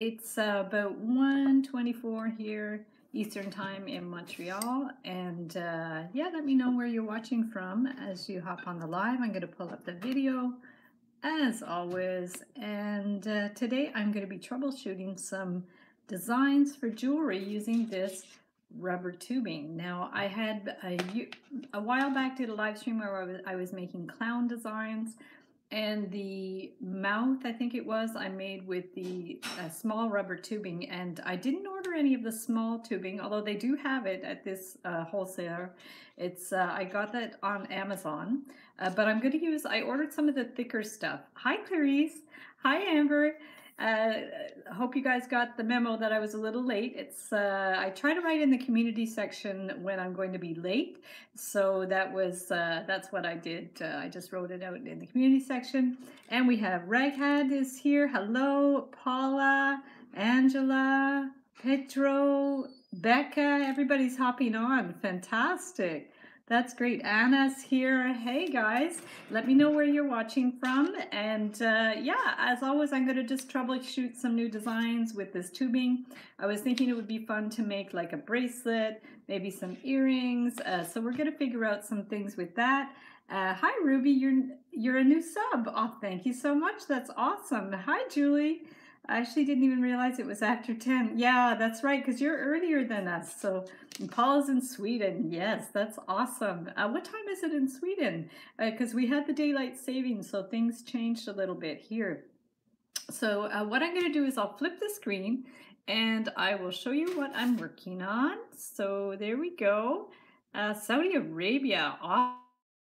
It's about 1:24 here Eastern Time in Montreal. And uh, yeah, let me know where you're watching from as you hop on the live. I'm going to pull up the video as always. And uh, today I'm going to be troubleshooting some designs for jewelry using this rubber tubing. Now I had a, a while back did a live stream where I was, I was making clown designs and the mouth i think it was i made with the uh, small rubber tubing. And i didn't order any of the small tubing although they do have it at this uh, wholesaler. It's uh, i got that on amazon. Uh, but i'm going to use i ordered some of the thicker stuff. Hi clarice. Hi amber uh, hope you guys got the memo that I was a little late. It's uh, I try to write in the community section when I'm going to be late, so that was uh, that's what I did. Uh, I just wrote it out in the community section. And we have Raghead is here. Hello, Paula, Angela, Pedro, Becca. Everybody's hopping on. Fantastic. That's great. Anna's here. Hey guys, let me know where you're watching from. And uh, yeah, as always, I'm going to just troubleshoot some new designs with this tubing. I was thinking it would be fun to make like a bracelet, maybe some earrings. Uh, so we're going to figure out some things with that. Uh, hi Ruby, you're you're a new sub. Oh, thank you so much. That's awesome. Hi Julie. I actually didn't even realize it was after 10. Yeah, that's right, because you're earlier than us. So Paula's in Sweden. Yes, that's awesome. Uh, what time is it in Sweden? Because uh, we had the daylight savings, so things changed a little bit here. So uh, what I'm going to do is I'll flip the screen and I will show you what I'm working on. So there we go. Uh, Saudi Arabia. Awesome.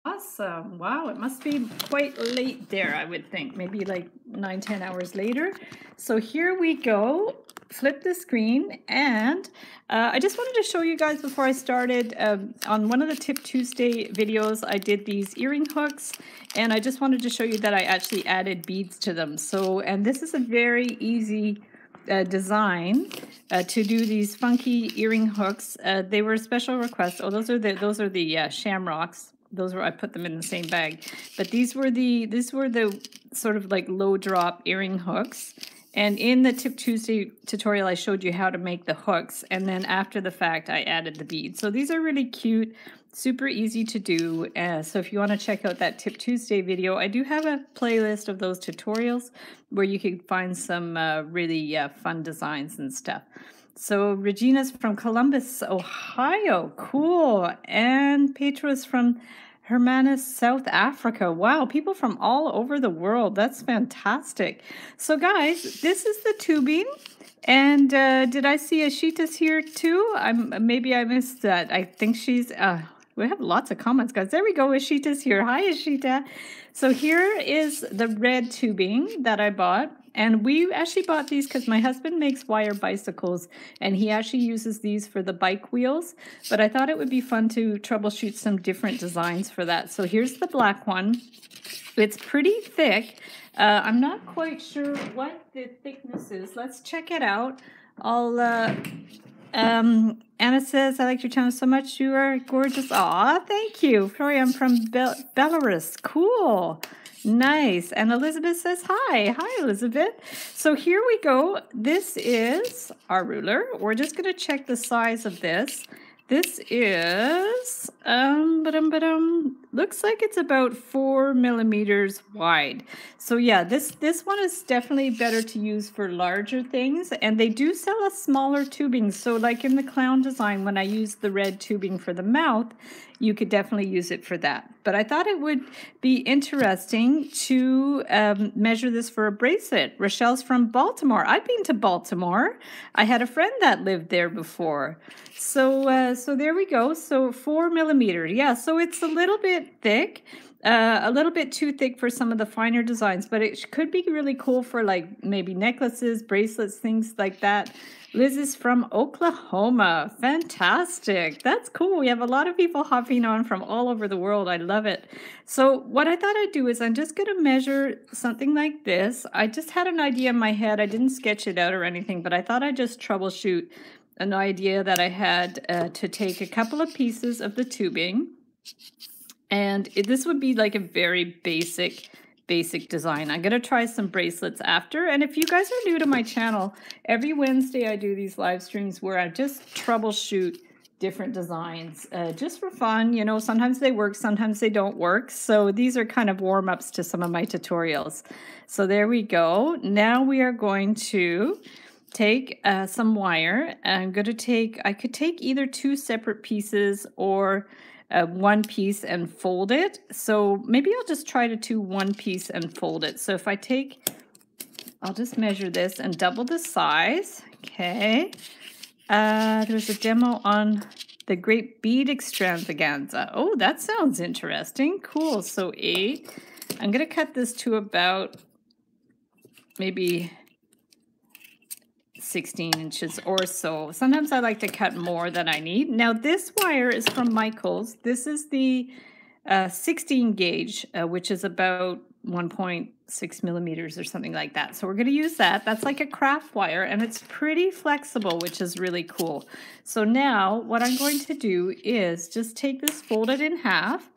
Awesome. Wow, it must be quite late there, I would think. Maybe like nine, ten hours later. So here we go. Flip the screen. And uh, I just wanted to show you guys before I started, um, on one of the Tip Tuesday videos, I did these earring hooks. And I just wanted to show you that I actually added beads to them. So, and this is a very easy uh, design uh, to do these funky earring hooks. Uh, they were a special request. Oh, those are the those are the uh, shamrocks those were I put them in the same bag. But these were the these were the sort of like low drop earring hooks. And in the Tip Tuesday tutorial, I showed you how to make the hooks. And then after the fact, I added the beads. So these are really cute, super easy to do. Uh, so if you want to check out that Tip Tuesday video, I do have a playlist of those tutorials where you can find some uh, really uh, fun designs and stuff. So Regina's from Columbus, Ohio. Cool. And Petra's from Hermanus, South Africa. Wow, people from all over the world. That's fantastic. So, guys, this is the tubing. And uh, did I see Ashita's here too? I'm maybe I missed that. I think she's. Uh, we have lots of comments, guys. There we go. Ashita's here. Hi, Ashita. So here is the red tubing that I bought. And we actually bought these because my husband makes wire bicycles and he actually uses these for the bike wheels. But I thought it would be fun to troubleshoot some different designs for that. So here's the black one. It's pretty thick. Uh, I'm not quite sure what the thickness is. Let's check it out. I'll, uh, um, Anna says, I like your channel so much. You are gorgeous. Aw, thank you. Sorry, I'm from Bel Belarus. Cool. Nice. And Elizabeth says, hi. Hi, Elizabeth. So here we go. This is our ruler. We're just going to check the size of this. This is, um, ba-dum, ba-dum, looks like it's about four millimeters wide. So yeah, this, this one is definitely better to use for larger things. And they do sell a smaller tubing. So like in the clown design, when I used the red tubing for the mouth, you could definitely use it for that. But I thought it would be interesting to um, measure this for a bracelet. Rochelle's from Baltimore. I've been to Baltimore. I had a friend that lived there before. So, uh, so there we go. So four millimeter. Yeah, so it's a little bit thick. Uh, a little bit too thick for some of the finer designs, but it could be really cool for like maybe necklaces, bracelets, things like that. Liz is from Oklahoma. Fantastic. That's cool. We have a lot of people hopping on from all over the world. I love it. So what I thought I'd do is I'm just going to measure something like this. I just had an idea in my head. I didn't sketch it out or anything, but I thought I'd just troubleshoot an idea that I had uh, to take a couple of pieces of the tubing. And it, this would be like a very basic basic design. I'm going to try some bracelets after. And if you guys are new to my channel, every Wednesday I do these live streams where I just troubleshoot different designs uh, just for fun. You know, sometimes they work, sometimes they don't work. So these are kind of warm ups to some of my tutorials. So there we go. Now we are going to take uh, some wire. I'm going to take, I could take either two separate pieces or uh, one piece and fold it. So maybe I'll just try to do one piece and fold it. So if I take, I'll just measure this and double the size. Okay. Uh, there's a demo on the Great Bead Extravaganza. Oh, that sounds interesting. Cool. So eight. I'm going to cut this to about maybe 16 inches or so. Sometimes I like to cut more than I need. Now this wire is from Michaels. This is the uh, 16 gauge, uh, which is about 1.6 millimeters or something like that. So we're going to use that. That's like a craft wire and it's pretty flexible, which is really cool. So now what I'm going to do is just take this, fold it in half,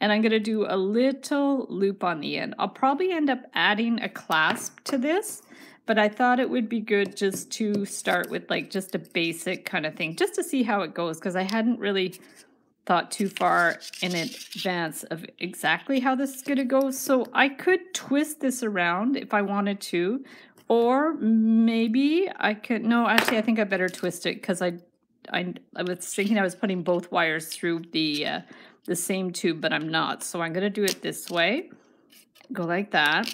and I'm going to do a little loop on the end. I'll probably end up adding a clasp to this, but I thought it would be good just to start with like just a basic kind of thing, just to see how it goes, because I hadn't really thought too far in advance of exactly how this is going to go. So I could twist this around if I wanted to, or maybe I could, no, actually I think I better twist it because I, I, I was thinking I was putting both wires through the, uh, the same tube, but I'm not. So I'm going to do it this way, go like that,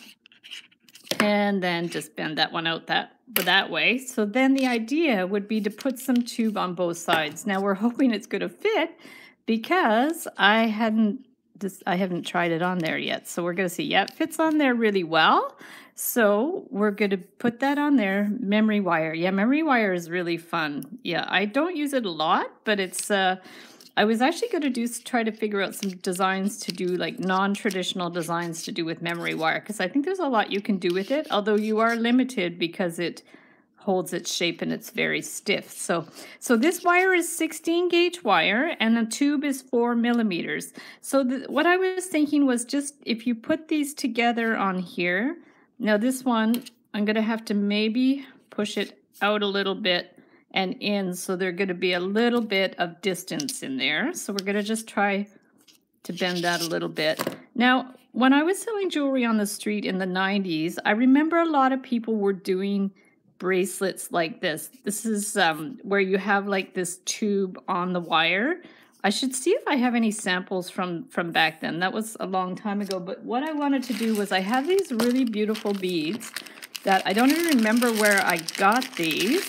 and then just bend that one out that that way. So then the idea would be to put some tube on both sides. Now we're hoping it's going to fit because I hadn't just I haven't tried it on there yet. So we're going to see. Yeah, it fits on there really well. So we're going to put that on there. Memory wire. Yeah, memory wire is really fun. Yeah, I don't use it a lot, but it's uh I was actually going to do try to figure out some designs to do like non-traditional designs to do with memory wire because I think there's a lot you can do with it, although you are limited because it holds its shape and it's very stiff. So, so this wire is 16 gauge wire and the tube is four millimeters. So the, what I was thinking was just if you put these together on here, now this one, I'm going to have to maybe push it out a little bit and in so there's going to be a little bit of distance in there. So we're going to just try to bend that a little bit. Now, when I was selling jewelry on the street in the 90s, I remember a lot of people were doing bracelets like this. This is um, where you have like this tube on the wire. I should see if I have any samples from from back then. That was a long time ago. But what I wanted to do was I have these really beautiful beads that I don't even remember where I got these.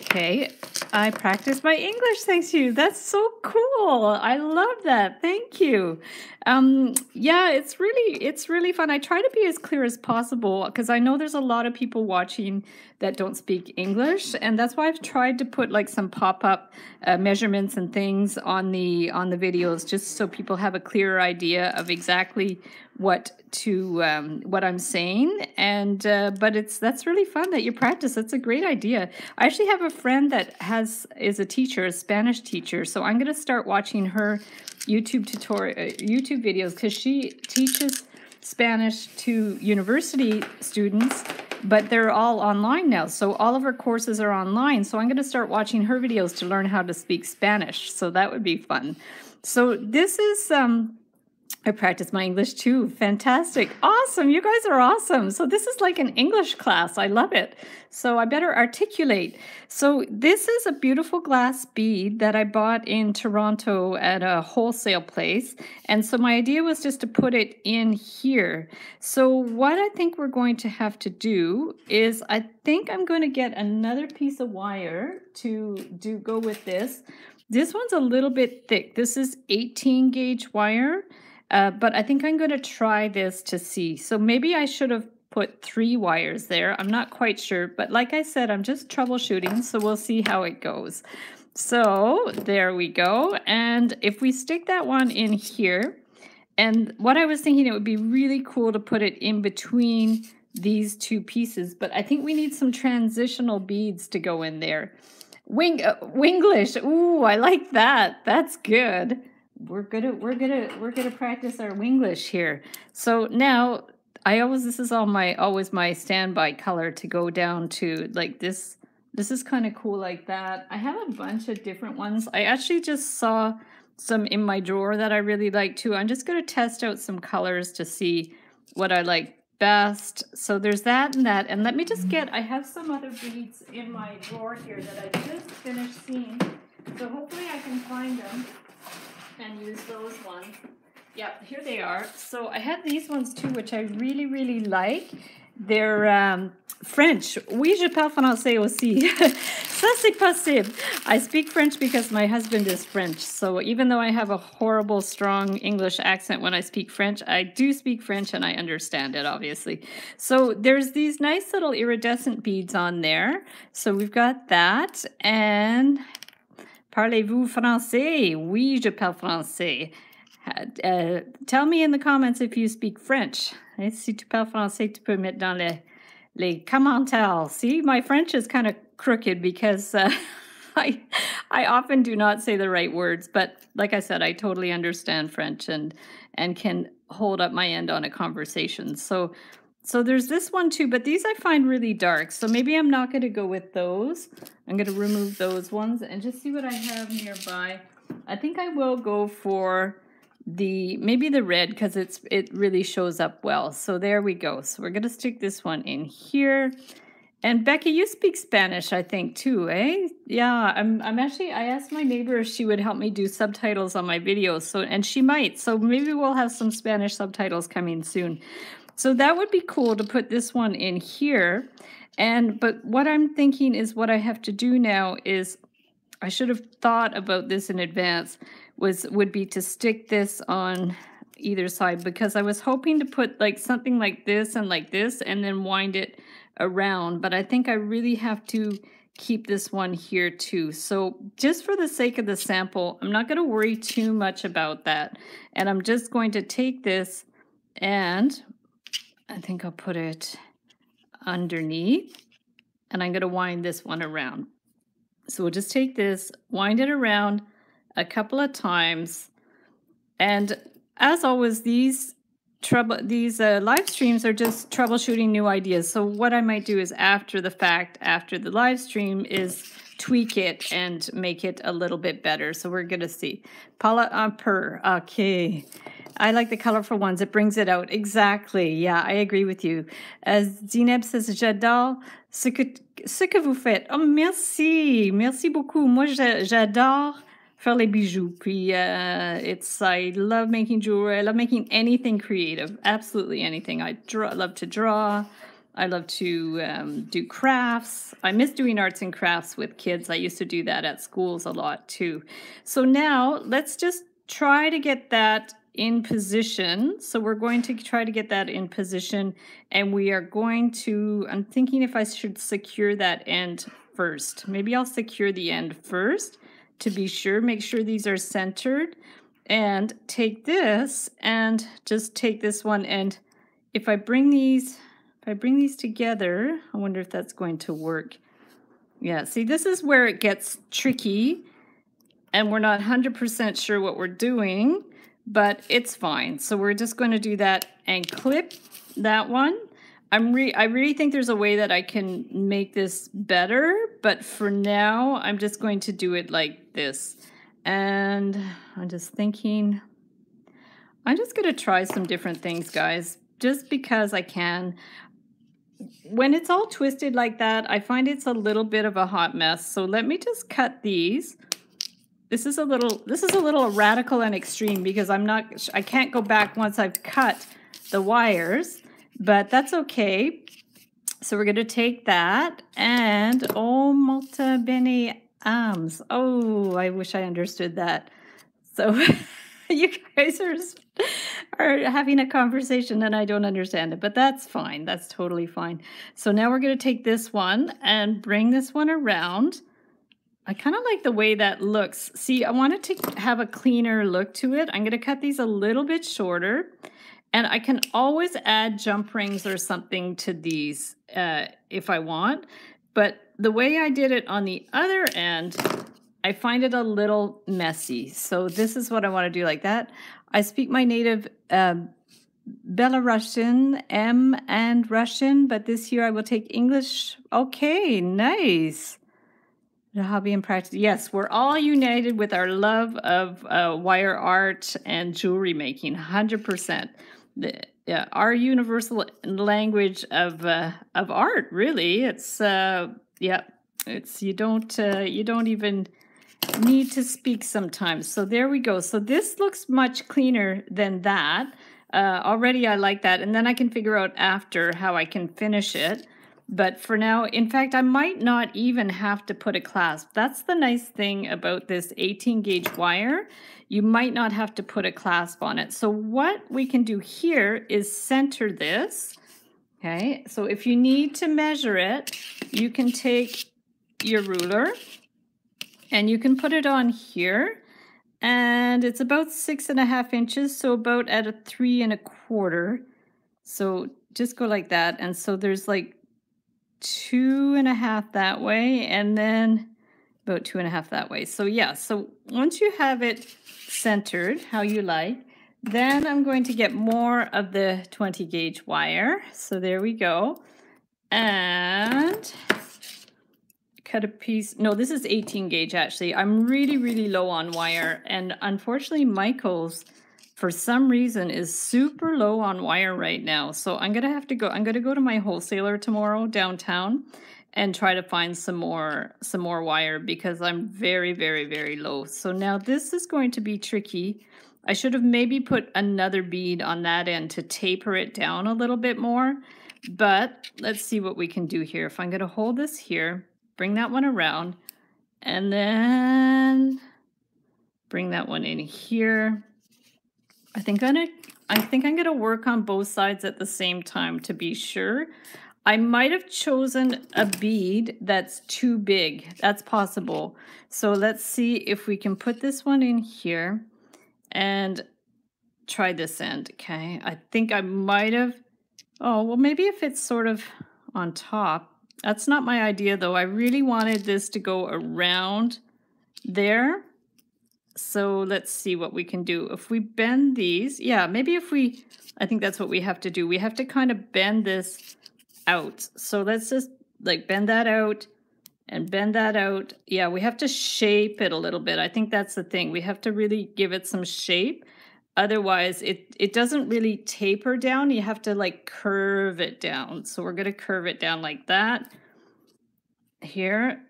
Okay, I practice my English thanks you. That's so cool. I love that. Thank you. Um, yeah, it's really it's really fun. I try to be as clear as possible because I know there's a lot of people watching that don't speak English, and that's why I've tried to put like some pop-up uh, measurements and things on the on the videos, just so people have a clearer idea of exactly what to um, what I'm saying. And uh, but it's that's really fun that you practice. That's a great idea. I actually have a friend that has is a teacher, a Spanish teacher, so I'm going to start watching her YouTube tutorial, uh, YouTube videos because she teaches Spanish to university students but they're all online now. So all of her courses are online. So I'm going to start watching her videos to learn how to speak Spanish. So that would be fun. So this is um I practice my English too. Fantastic. Awesome. You guys are awesome. So this is like an English class. I love it. So I better articulate. So this is a beautiful glass bead that I bought in Toronto at a wholesale place. And so my idea was just to put it in here. So what I think we're going to have to do is I think I'm going to get another piece of wire to do go with this. This one's a little bit thick. This is 18 gauge wire. Uh, but I think I'm going to try this to see. So maybe I should have put three wires there. I'm not quite sure. But like I said, I'm just troubleshooting. So we'll see how it goes. So there we go. And if we stick that one in here, and what I was thinking, it would be really cool to put it in between these two pieces. But I think we need some transitional beads to go in there. Wing, uh, Winglish. Ooh, I like that. That's good we're gonna we're gonna we're gonna practice our Winglish here. So now I always, this is all my, always my standby color to go down to like this. This is kind of cool like that. I have a bunch of different ones. I actually just saw some in my drawer that I really like too. I'm just going to test out some colors to see what I like best. So there's that and that. And let me just get, I have some other beads in my drawer here that I just finished seeing. So hopefully I can find them and use those ones. Yep, here they are. So I had these ones too, which I really, really like. They're um, French. Oui, je parle français aussi. Ça, c'est possible. I speak French because my husband is French. So even though I have a horrible, strong English accent when I speak French, I do speak French and I understand it, obviously. So there's these nice little iridescent beads on there. So we've got that. And parlez-vous français? Oui, je parle français. Uh, tell me in the comments if you speak French. Si tu parles français, tu peux mettre dans les, les commentaires. See, my French is kind of crooked because uh, I, I often do not say the right words. But like I said, I totally understand French and and can hold up my end on a conversation. So so there's this one too, but these I find really dark. So maybe I'm not going to go with those. I'm going to remove those ones and just see what I have nearby. I think I will go for the maybe the red because it's it really shows up well. So there we go. So we're gonna stick this one in here. And Becky, you speak Spanish, I think, too, eh? Yeah, I'm I'm actually I asked my neighbor if she would help me do subtitles on my videos. So and she might. So maybe we'll have some Spanish subtitles coming soon. So that would be cool to put this one in here. And but what I'm thinking is what I have to do now is I should have thought about this in advance was would be to stick this on either side because I was hoping to put like something like this and like this and then wind it around. But I think I really have to keep this one here too. So just for the sake of the sample I'm not going to worry too much about that. And I'm just going to take this and I think I'll put it underneath and I'm going to wind this one around so we'll just take this wind it around a couple of times. And as always, these trouble these uh, live streams are just troubleshooting new ideas. So what I might do is after the fact, after the live stream, is tweak it and make it a little bit better. So we're gonna see. Paula Amper, okay. I like the colorful ones. It brings it out. Exactly. Yeah, I agree with you. As Zineb says, j'adore ce que, ce que vous faites. Oh, merci. Merci beaucoup. Moi, j'adore faire les bijoux. Puis uh, it's I love making jewelry. I love making anything creative. Absolutely anything. I draw. love to draw. I love to um, do crafts. I miss doing arts and crafts with kids. I used to do that at schools a lot too. So now let's just try to get that in position. So we're going to try to get that in position and we are going to, I'm thinking if I should secure that end first. Maybe I'll secure the end first to be sure. Make sure these are centered and take this and just take this one and if I bring these, if I bring these together, I wonder if that's going to work. Yeah, see, this is where it gets tricky and we're not 100% sure what we're doing, but it's fine. So we're just going to do that and clip that one I'm re I really think there's a way that I can make this better, but for now, I'm just going to do it like this. And I'm just thinking, I'm just going to try some different things, guys, just because I can. When it's all twisted like that, I find it's a little bit of a hot mess. So let me just cut these. This is a little, this is a little radical and extreme because I'm not, I can't go back once I've cut the wires but that's okay. So we're going to take that and oh, molta bene arms. Oh, I wish I understood that. So you guys are, are having a conversation and I don't understand it, but that's fine. That's totally fine. So now we're going to take this one and bring this one around. I kind of like the way that looks. See, I wanted to have a cleaner look to it. I'm going to cut these a little bit shorter. And I can always add jump rings or something to these uh, if I want. But the way I did it on the other end, I find it a little messy. So this is what I want to do like that. I speak my native um, Belarusian, M and Russian, but this year I will take English. Okay, nice. Hobby and practice. Yes, we're all united with our love of uh, wire art and jewelry making. 100%. The, yeah, our universal language of uh, of art, really. It's uh, yeah, it's you don't uh, you don't even need to speak sometimes. So there we go. So this looks much cleaner than that. Uh, already I like that. And then I can figure out after how I can finish it. But for now, in fact, I might not even have to put a clasp. That's the nice thing about this 18 gauge wire. You might not have to put a clasp on it. So what we can do here is center this. Okay, so if you need to measure it, you can take your ruler and you can put it on here and it's about six and a half inches so about at a three and a quarter so just go like that and so there's like two and a half that way and then about two and a half that way so yeah so once you have it centered how you like then I'm going to get more of the 20 gauge wire so there we go and cut a piece. No, this is 18 gauge actually. I'm really, really low on wire. And unfortunately, Michael's, for some reason, is super low on wire right now. So I'm to have to go, I'm to go to my wholesaler tomorrow downtown and try to find some more, some more wire because I'm very, very, very low. So now this is going to be tricky. I should have maybe put another bead on that end to taper it down a little bit more. But let's see what we can do here. If I'm going to hold this here, bring that one around, and then bring that one in here. I think I'm gonna, I think I'm gonna work on both sides at the same time to be sure. I might have chosen a bead that's too big. That's possible. So let's see if we can put this one in here and try this end. Okay, I think I might have, oh, well, maybe if it's sort of on top, that's not my idea though. I really wanted this to go around there. So let's see what we can do. If we bend these, yeah, maybe if we, I think that's what we have to do. We have to kind of bend this out. So let's just like bend that out and bend that out. Yeah, we have to shape it a little bit. I think that's the thing. We have to really give it some shape. Otherwise, it, it doesn't really taper down. You have to like curve it down. So we're going to curve it down like that here.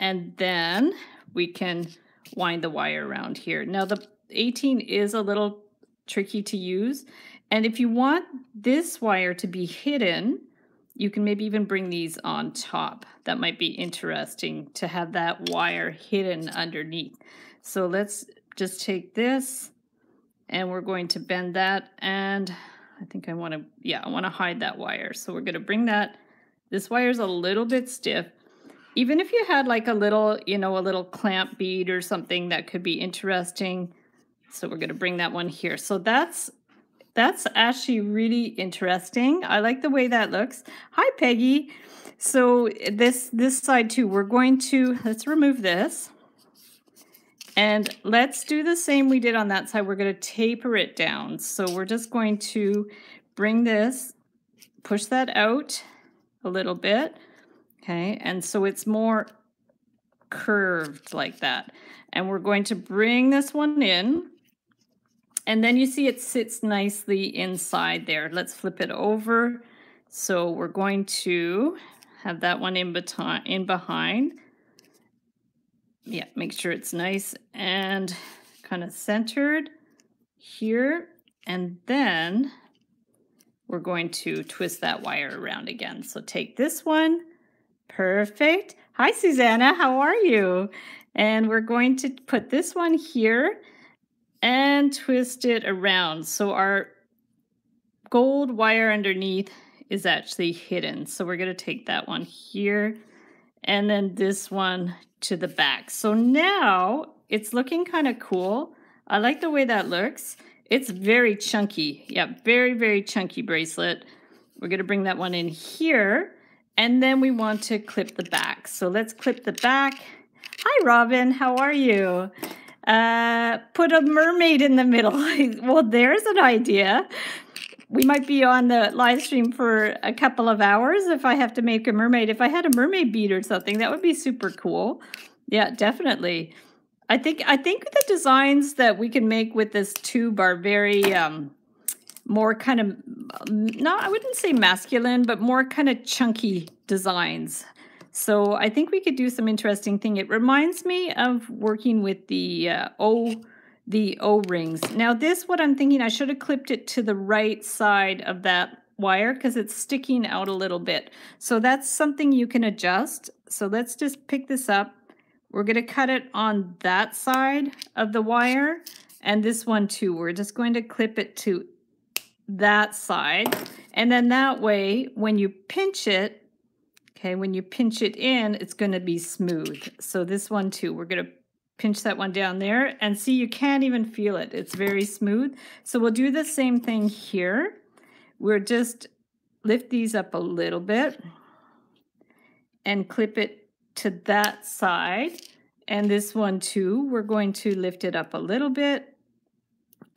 And then we can wind the wire around here. Now the 18 is a little tricky to use. And if you want this wire to be hidden, you can maybe even bring these on top. That might be interesting to have that wire hidden underneath. So let's just take this and we're going to bend that and I think I want to, yeah, I want to hide that wire. So we're going to bring that, this wire is a little bit stiff. Even if you had like a little, you know, a little clamp bead or something that could be interesting. So we're going to bring that one here. So that's, that's actually really interesting. I like the way that looks. Hi, Peggy. So this, this side too, we're going to, let's remove this. And let's do the same we did on that side. We're going to taper it down. So we're just going to bring this, push that out a little bit. Okay, and so it's more curved like that. And we're going to bring this one in. And then you see it sits nicely inside there. Let's flip it over. So we're going to have that one in, in behind yeah, make sure it's nice and kind of centered here. And then we're going to twist that wire around again. So take this one. Perfect. Hi, Susanna. How are you? And we're going to put this one here and twist it around. So our gold wire underneath is actually hidden. So we're going to take that one here and then this one to the back. So now it's looking kind of cool. I like the way that looks. It's very chunky. Yeah, very, very chunky bracelet. We're going to bring that one in here. And then we want to clip the back. So let's clip the back. Hi, Robin. How are you? Uh, put a mermaid in the middle. well, there's an idea. we might be on the live stream for a couple of hours if I have to make a mermaid. If I had a mermaid bead or something, that would be super cool. Yeah, definitely. I think I think the designs that we can make with this tube are very um, more kind of not I wouldn't say masculine, but more kind of chunky designs. So I think we could do some interesting thing. It reminds me of working with the uh, O the O-rings. Now this, what I'm thinking, I should have clipped it to the right side of that wire because it's sticking out a little bit. So that's something you can adjust. So let's just pick this up. We're going to cut it on that side of the wire and this one too. We're just going to clip it to that side. And then that way, when you pinch it, okay, when you pinch it in, it's going to be smooth. So this one too, we're going to pinch that one down there. And see you can't even feel it. It's very smooth. So we'll do the same thing here. We're just lift these up a little bit and clip it to that side. And this one too we're going to lift it up a little bit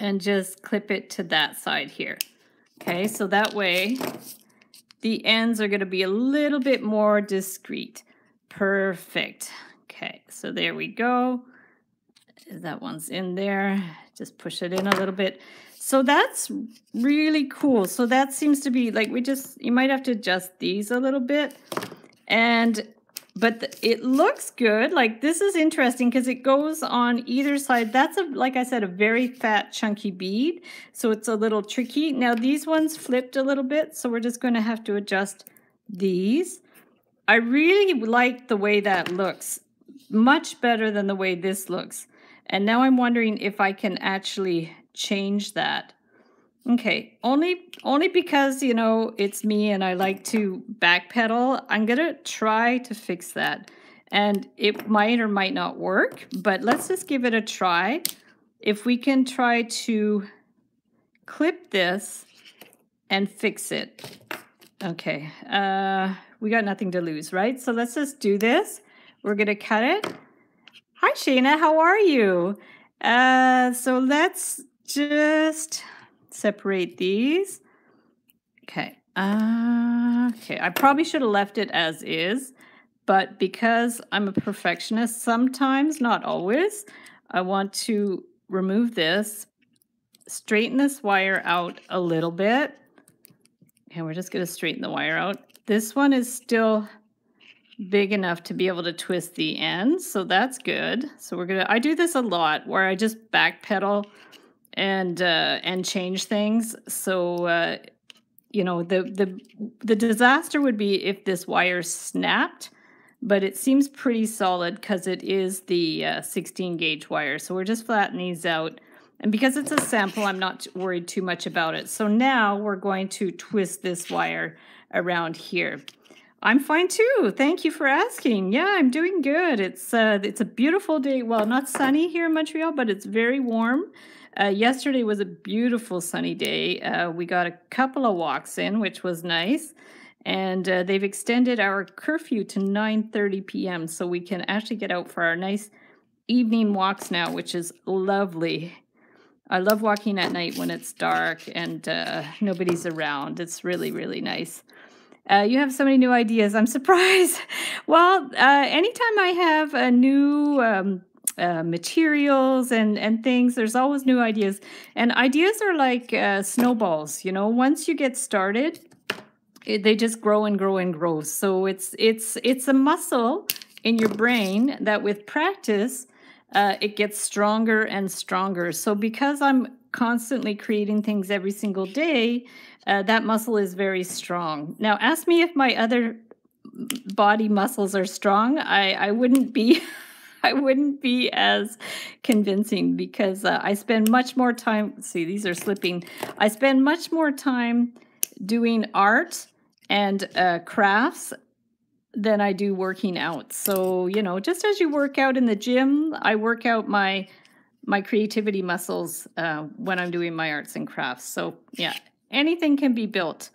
and just clip it to that side here okay so that way the ends are going to be a little bit more discreet perfect okay so there we go that one's in there. Just push it in a little bit. So that's really cool. So that seems to be like we just, you might have to adjust these a little bit. And, but the, it looks good. Like this is interesting because it goes on either side. That's a, like I said, a very fat chunky bead. So it's a little tricky. Now these ones flipped a little bit. So we're just going to have to adjust these. I really like the way that looks. Much better than the way this looks. And now I'm wondering if I can actually change that. Okay, only only because, you know, it's me and I like to backpedal, I'm to try to fix that. And it might or might not work, but let's just give it a try. If we can try to clip this and fix it. Okay, uh, we got nothing to lose, right? So let's just do this. We're to cut it Hi, Shayna. How are you? Uh, so let's just separate these. Okay. Uh, okay. I probably should have left it as is, but because I'm a perfectionist, sometimes, not always, I want to remove this, straighten this wire out a little bit. And we're just going to straighten the wire out. This one is still big enough to be able to twist the ends. So that's good. So we're gonna, I do this a lot where I just backpedal and, uh, and change things. So, uh, you know, the, the, the disaster would be if this wire snapped, but it seems pretty solid because it is the uh, 16 gauge wire. So we're just flattening these out. And because it's a sample, I'm not worried too much about it. So now we're going to twist this wire around here. I'm fine too. Thank you for asking. Yeah, I'm doing good. It's uh, it's a beautiful day. Well, not sunny here in Montreal, but it's very warm. Uh, yesterday was a beautiful sunny day. Uh, we got a couple of walks in, which was nice. And uh, they've extended our curfew to 9.30 p.m. So we can actually get out for our nice evening walks now, which is lovely. I love walking at night when it's dark and uh, nobody's around. It's really, really nice. Uh, you have so many new ideas. I'm surprised. well, uh, anytime I have a new um, uh, materials and and things, there's always new ideas. And ideas are like uh, snowballs. You know, once you get started, it, they just grow and grow and grow. So it's it's it's a muscle in your brain that with practice. Uh, it gets stronger and stronger. So because I'm constantly creating things every single day, uh, that muscle is very strong. Now, ask me if my other body muscles are strong. I, I wouldn't be. I wouldn't be as convincing because uh, I spend much more time. See, these are slipping. I spend much more time doing art and uh, crafts than I do working out. So, you know, just as you work out in the gym, I work out my my creativity muscles uh, when I'm doing my arts and crafts. So, yeah, anything can be built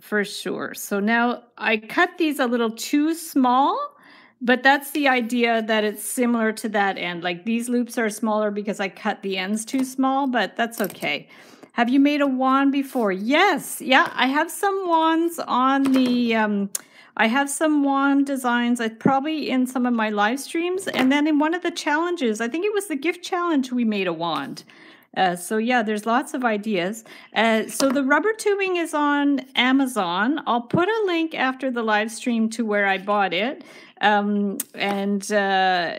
for sure. So now I cut these a little too small, but that's the idea that it's similar to that end. Like these loops are smaller because I cut the ends too small, but that's okay. Have you made a wand before? Yes. Yeah, I have some wands on the. Um, I have some wand designs, I probably in some of my live streams, and then in one of the challenges, I think it was the gift challenge, we made a wand. Uh, so yeah, there's lots of ideas. Uh, so the rubber tubing is on Amazon. I'll put a link after the live stream to where I bought it. Um, and uh,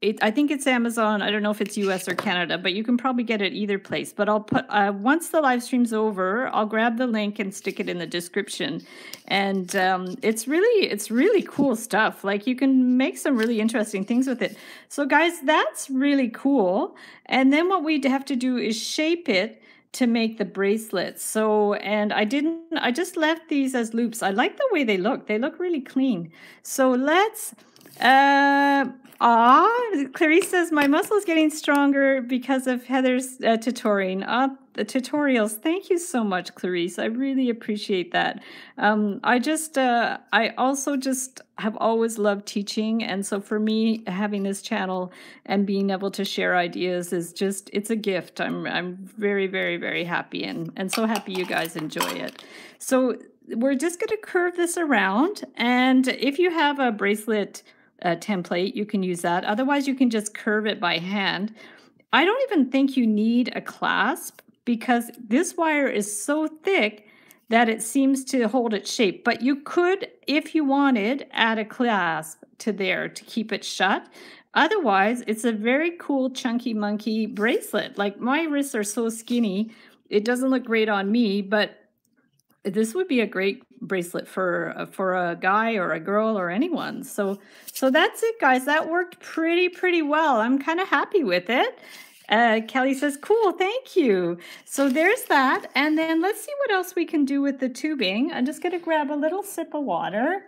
it, I think it's Amazon. I don't know if it's US or Canada, but you can probably get it either place. But I'll put uh, once the live stream's over, I'll grab the link and stick it in the description. And um, it's really it's really cool stuff. Like you can make some really interesting things with it. So guys, that's really cool. And then what we have to do is shape it to make the bracelets. So, and I didn't, I just left these as loops. I like the way they look. They look really clean. So let's, uh, Ah, Clarice says my muscle is getting stronger because of Heather's uh, tutoring. Ah, the tutorials. Thank you so much, Clarice. I really appreciate that. Um, I just, uh, I also just have always loved teaching, and so for me, having this channel and being able to share ideas is just, it's a gift. I'm, I'm very, very, very happy, and and so happy you guys enjoy it. So we're just going to curve this around, and if you have a bracelet uh, template, you can use that. Otherwise, you can just curve it by hand. I don't even think you need a clasp because this wire is so thick that it seems to hold its shape. But you could, if you wanted, add a clasp to there to keep it shut. Otherwise, it's a very cool chunky monkey bracelet. Like my wrists are so skinny, it doesn't look great on me, but this would be a great bracelet for for a guy or a girl or anyone. So so that's it, guys. That worked pretty pretty well. I'm kind of happy with it. Uh, Kelly says, "Cool, thank you." So there's that, and then let's see what else we can do with the tubing. I'm just going to grab a little sip of water.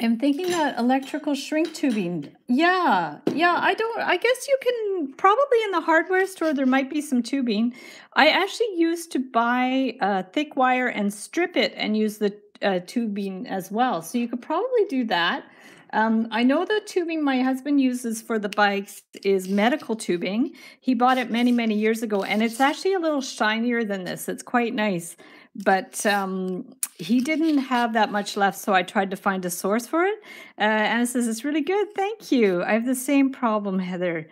I'm thinking that electrical shrink tubing. Yeah, yeah, I don't, I guess you can probably in the hardware store, there might be some tubing. I actually used to buy a thick wire and strip it and use the uh, tubing as well. So you could probably do that. Um, I know the tubing my husband uses for the bikes is medical tubing. He bought it many, many years ago, and it's actually a little shinier than this. It's quite nice but um, he didn't have that much left, so I tried to find a source for it. Uh, and it says, It's really good. Thank you. I have the same problem, Heather.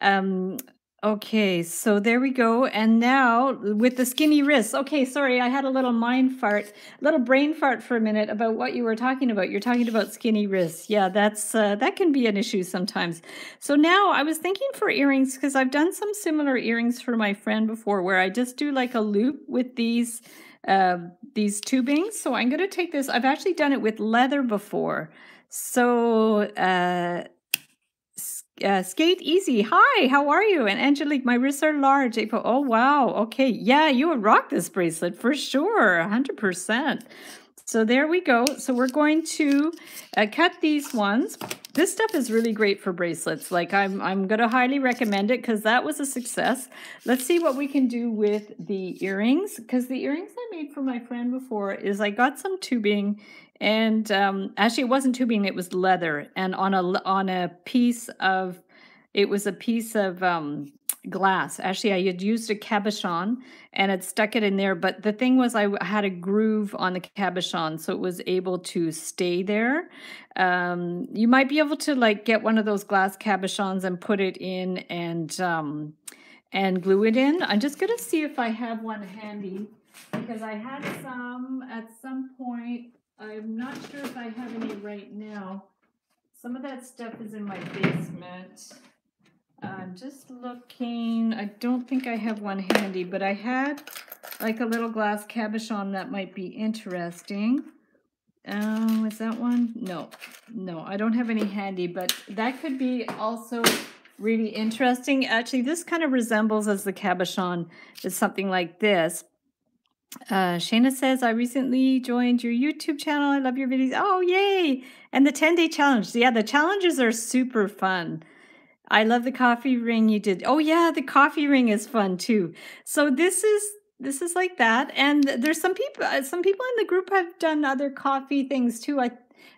Um, okay, so there we go. And now with the skinny wrists. Okay, sorry, I had a little mind fart, little brain fart for a minute about what you were talking about. You're talking about skinny wrists. Yeah, that's uh, that can be an issue sometimes. So now I was thinking for earrings because I've done some similar earrings for my friend before where I just do like a loop with these uh, these tubings. So I'm going to take this. I've actually done it with leather before. So uh, uh, skate easy. Hi, how are you? And Angelique, my wrists are large. April, oh wow. Okay, yeah, you would rock this bracelet for sure, hundred percent. So there we go. So we're going to uh, cut these ones. This stuff is really great for bracelets. Like I'm, I'm going to highly recommend it because that was a success. Let's see what we can do with the earrings because the earrings I made for my friend before is I got some tubing and um, actually it wasn't tubing, it was leather. And on a, on a piece of, it was a piece of um, glass. Actually, I had used a cabochon and had stuck it in there. But the thing was, I had a groove on the cabochon, so it was able to stay there. Um, you might be able to like get one of those glass cabochons and put it in and um, and glue it in. I'm just gonna see if I have one handy because I had some at some point. I'm not sure if I have any right now. Some of that stuff is in my basement. I'm just looking. I don't think I have one handy, but I had like a little glass cabochon that might be interesting. Oh, is that one? No, no, I don't have any handy, but that could be also really interesting. Actually, this kind of resembles as the cabochon is something like this. Uh, Shayna says, I recently joined your YouTube channel. I love your videos. Oh, yay. And the 10 day challenge. Yeah, the challenges are super fun. I love the coffee ring you did. Oh yeah, the coffee ring is fun too. So this is this is like that and there's some people uh, some people in the group have done other coffee things too. I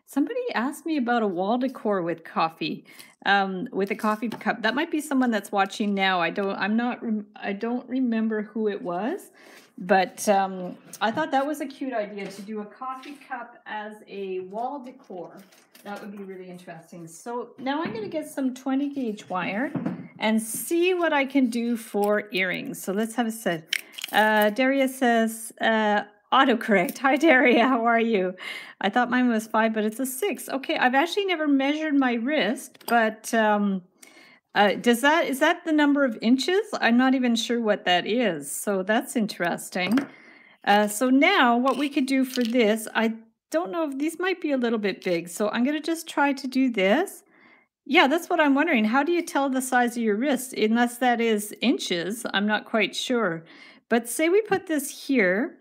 Somebody asked me about a wall decor with coffee, um, with a coffee cup. That might be someone that's watching now. I don't. I'm not. I don't remember who it was, but um, I thought that was a cute idea to do a coffee cup as a wall decor. That would be really interesting. So now I'm going to get some 20 gauge wire and see what I can do for earrings. So let's have a set. Uh, Daria says, uh, autocorrect. Hi, Daria. How are you? I thought mine was five, but it's a six. Okay, I've actually never measured my wrist, but um, uh, does that is that the number of inches? I'm not even sure what that is. So that's interesting. Uh, so now what we could do for this, I don't know if these might be a little bit big. So I'm going to just try to do this. Yeah, that's what I'm wondering. How do you tell the size of your wrist? Unless that is inches, I'm not quite sure. But say we put this here.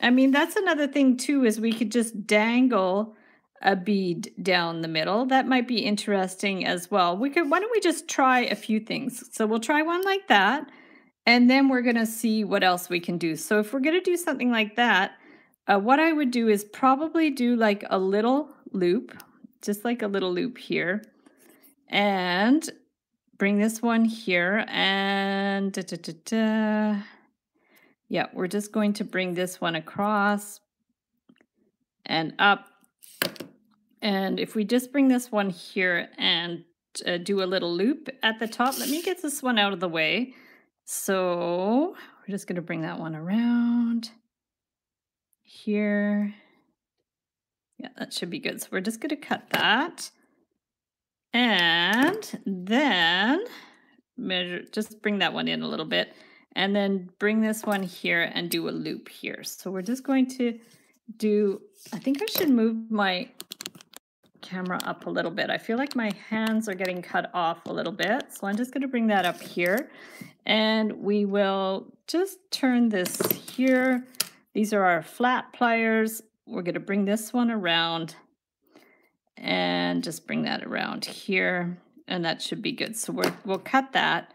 I mean, that's another thing too, is we could just dangle a bead down the middle. That might be interesting as well. We could, why don't we just try a few things? So we'll try one like that, and then we're gonna see what else we can do. So if we're gonna do something like that, uh, what I would do is probably do like a little loop, just like a little loop here, and bring this one here and da, da, da, yeah, we're just going to bring this one across and up. And if we just bring this one here and uh, do a little loop at the top, let me get this one out of the way. So we're just going to bring that one around here. Yeah, that should be good. So we're just going to cut that. And then measure, just bring that one in a little bit. And then bring this one here and do a loop here. So we're just going to do, I think I should move my camera up a little bit. I feel like my hands are getting cut off a little bit. So I'm just going to bring that up here. And we will just turn this here these are our flat pliers. We're going to bring this one around and just bring that around here. And that should be good. So we're, we'll cut that.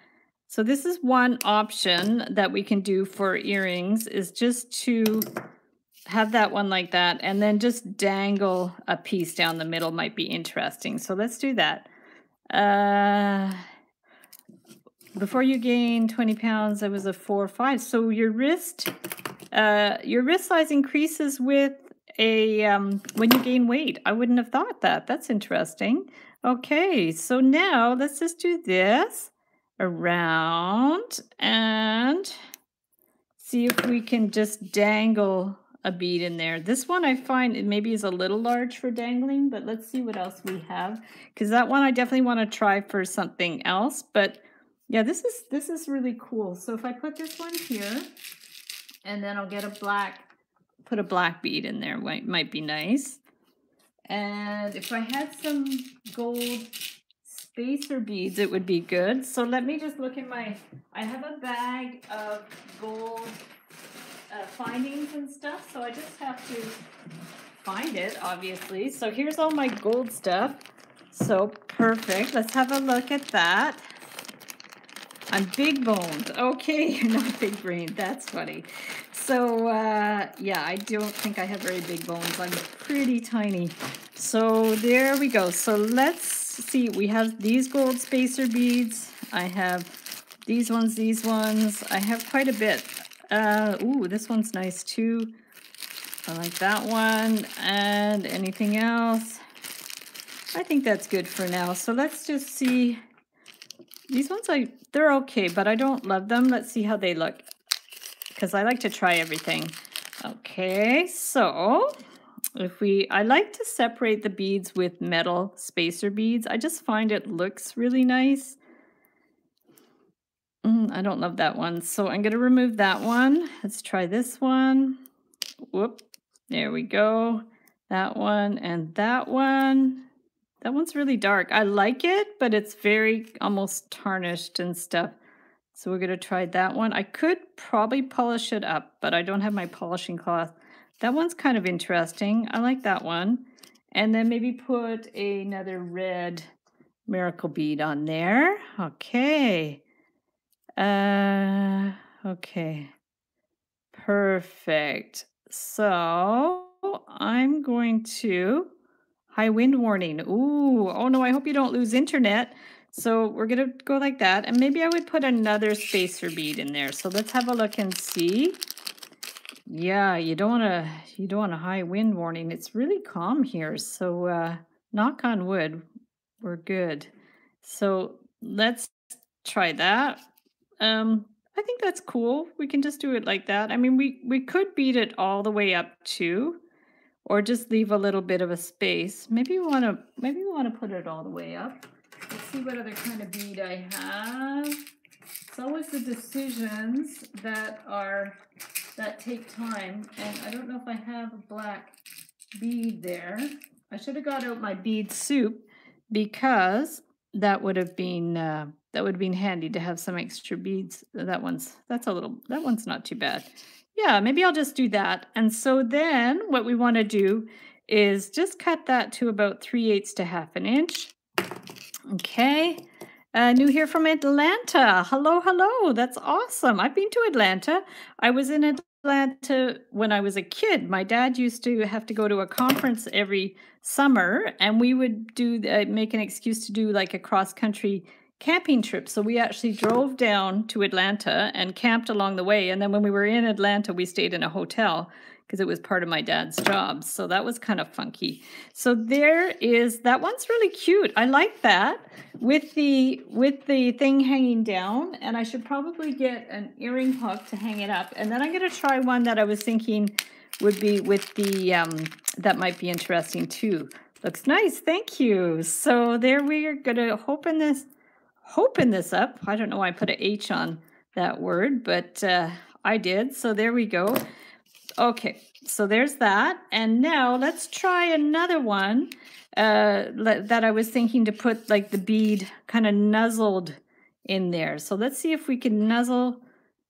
So this is one option that we can do for earrings is just to have that one like that and then just dangle a piece down the middle might be interesting. So let's do that. Uh, before you gain 20 pounds, I was a four or five. So your wrist uh, your wrist size increases with a um, when you gain weight. I wouldn't have thought that. That's interesting. Okay, so now let's just do this around and see if we can just dangle a bead in there. This one I find it maybe is a little large for dangling, but let's see what else we have. Because that one I definitely want to try for something else. But yeah, this is this is really cool. So if I put this one here, and then I'll get a black, put a black bead in there, might, might be nice. And if I had some gold spacer beads, it would be good. So let me just look in my, I have a bag of gold uh, findings and stuff. So I just have to find it, obviously. So here's all my gold stuff. So perfect. Let's have a look at that. I'm big boned. Okay, you're not big brain. That's funny. So, uh, yeah, I don't think I have very big bones. I'm pretty tiny. So there we go. So let's see. We have these gold spacer beads. I have these ones, these ones. I have quite a bit. Uh, ooh, this one's nice too. I like that one. And anything else? I think that's good for now. So let's just see these ones, I they're okay, but I don't love them. Let's see how they look because I like to try everything. Okay, so if we, I like to separate the beads with metal spacer beads. I just find it looks really nice. Mm, I don't love that one. So I'm going to remove that one. Let's try this one. Whoop. There we go. That one and that one. That one's really dark. I like it, but it's very almost tarnished and stuff. So we're going to try that one. I could probably polish it up, but I don't have my polishing cloth. That one's kind of interesting. I like that one. And then maybe put another red miracle bead on there. Okay. Uh, okay. Perfect. So I'm going to High wind warning. Ooh, oh no, I hope you don't lose internet. So we're going to go like that. And maybe I would put another spacer bead in there. So let's have a look and see. Yeah, you don't want to you don't want a high wind warning. It's really calm here. So uh, knock on wood, we're good. So let's try that. Um, I think that's cool. We can just do it like that. I mean, we, we could beat it all the way up too, or just leave a little bit of a space. Maybe you want to maybe you want to put it all the way up. Let's see what other kind of bead I have. It's always the decisions that are that take time, and I don't know if I have a black bead there. I should have got out my bead soup because that would have been uh, that would have been handy to have some extra beads. That one's that's a little that one's not too bad. Yeah, maybe I'll just do that. And so then what we want to do is just cut that to about 3 eighths to half an inch. Okay. Uh, new here from Atlanta. Hello, hello. That's awesome. I've been to Atlanta. I was in Atlanta when I was a kid. My dad used to have to go to a conference every summer, and we would do uh, make an excuse to do like a cross country camping trip. So we actually drove down to Atlanta and camped along the way. And then when we were in Atlanta, we stayed in a hotel because it was part of my dad's job. So that was kind of funky. So there is that one's really cute. I like that with the with the thing hanging down and I should probably get an earring hook to hang it up. And then I'm going to try one that I was thinking would be with the um that might be interesting too. Looks nice. Thank you. So there we are going to open this open this up. I don't know why I put an H on that word, but uh, I did. So there we go. Okay, so there's that. And now let's try another one uh, that I was thinking to put like the bead kind of nuzzled in there. So let's see if we can nuzzle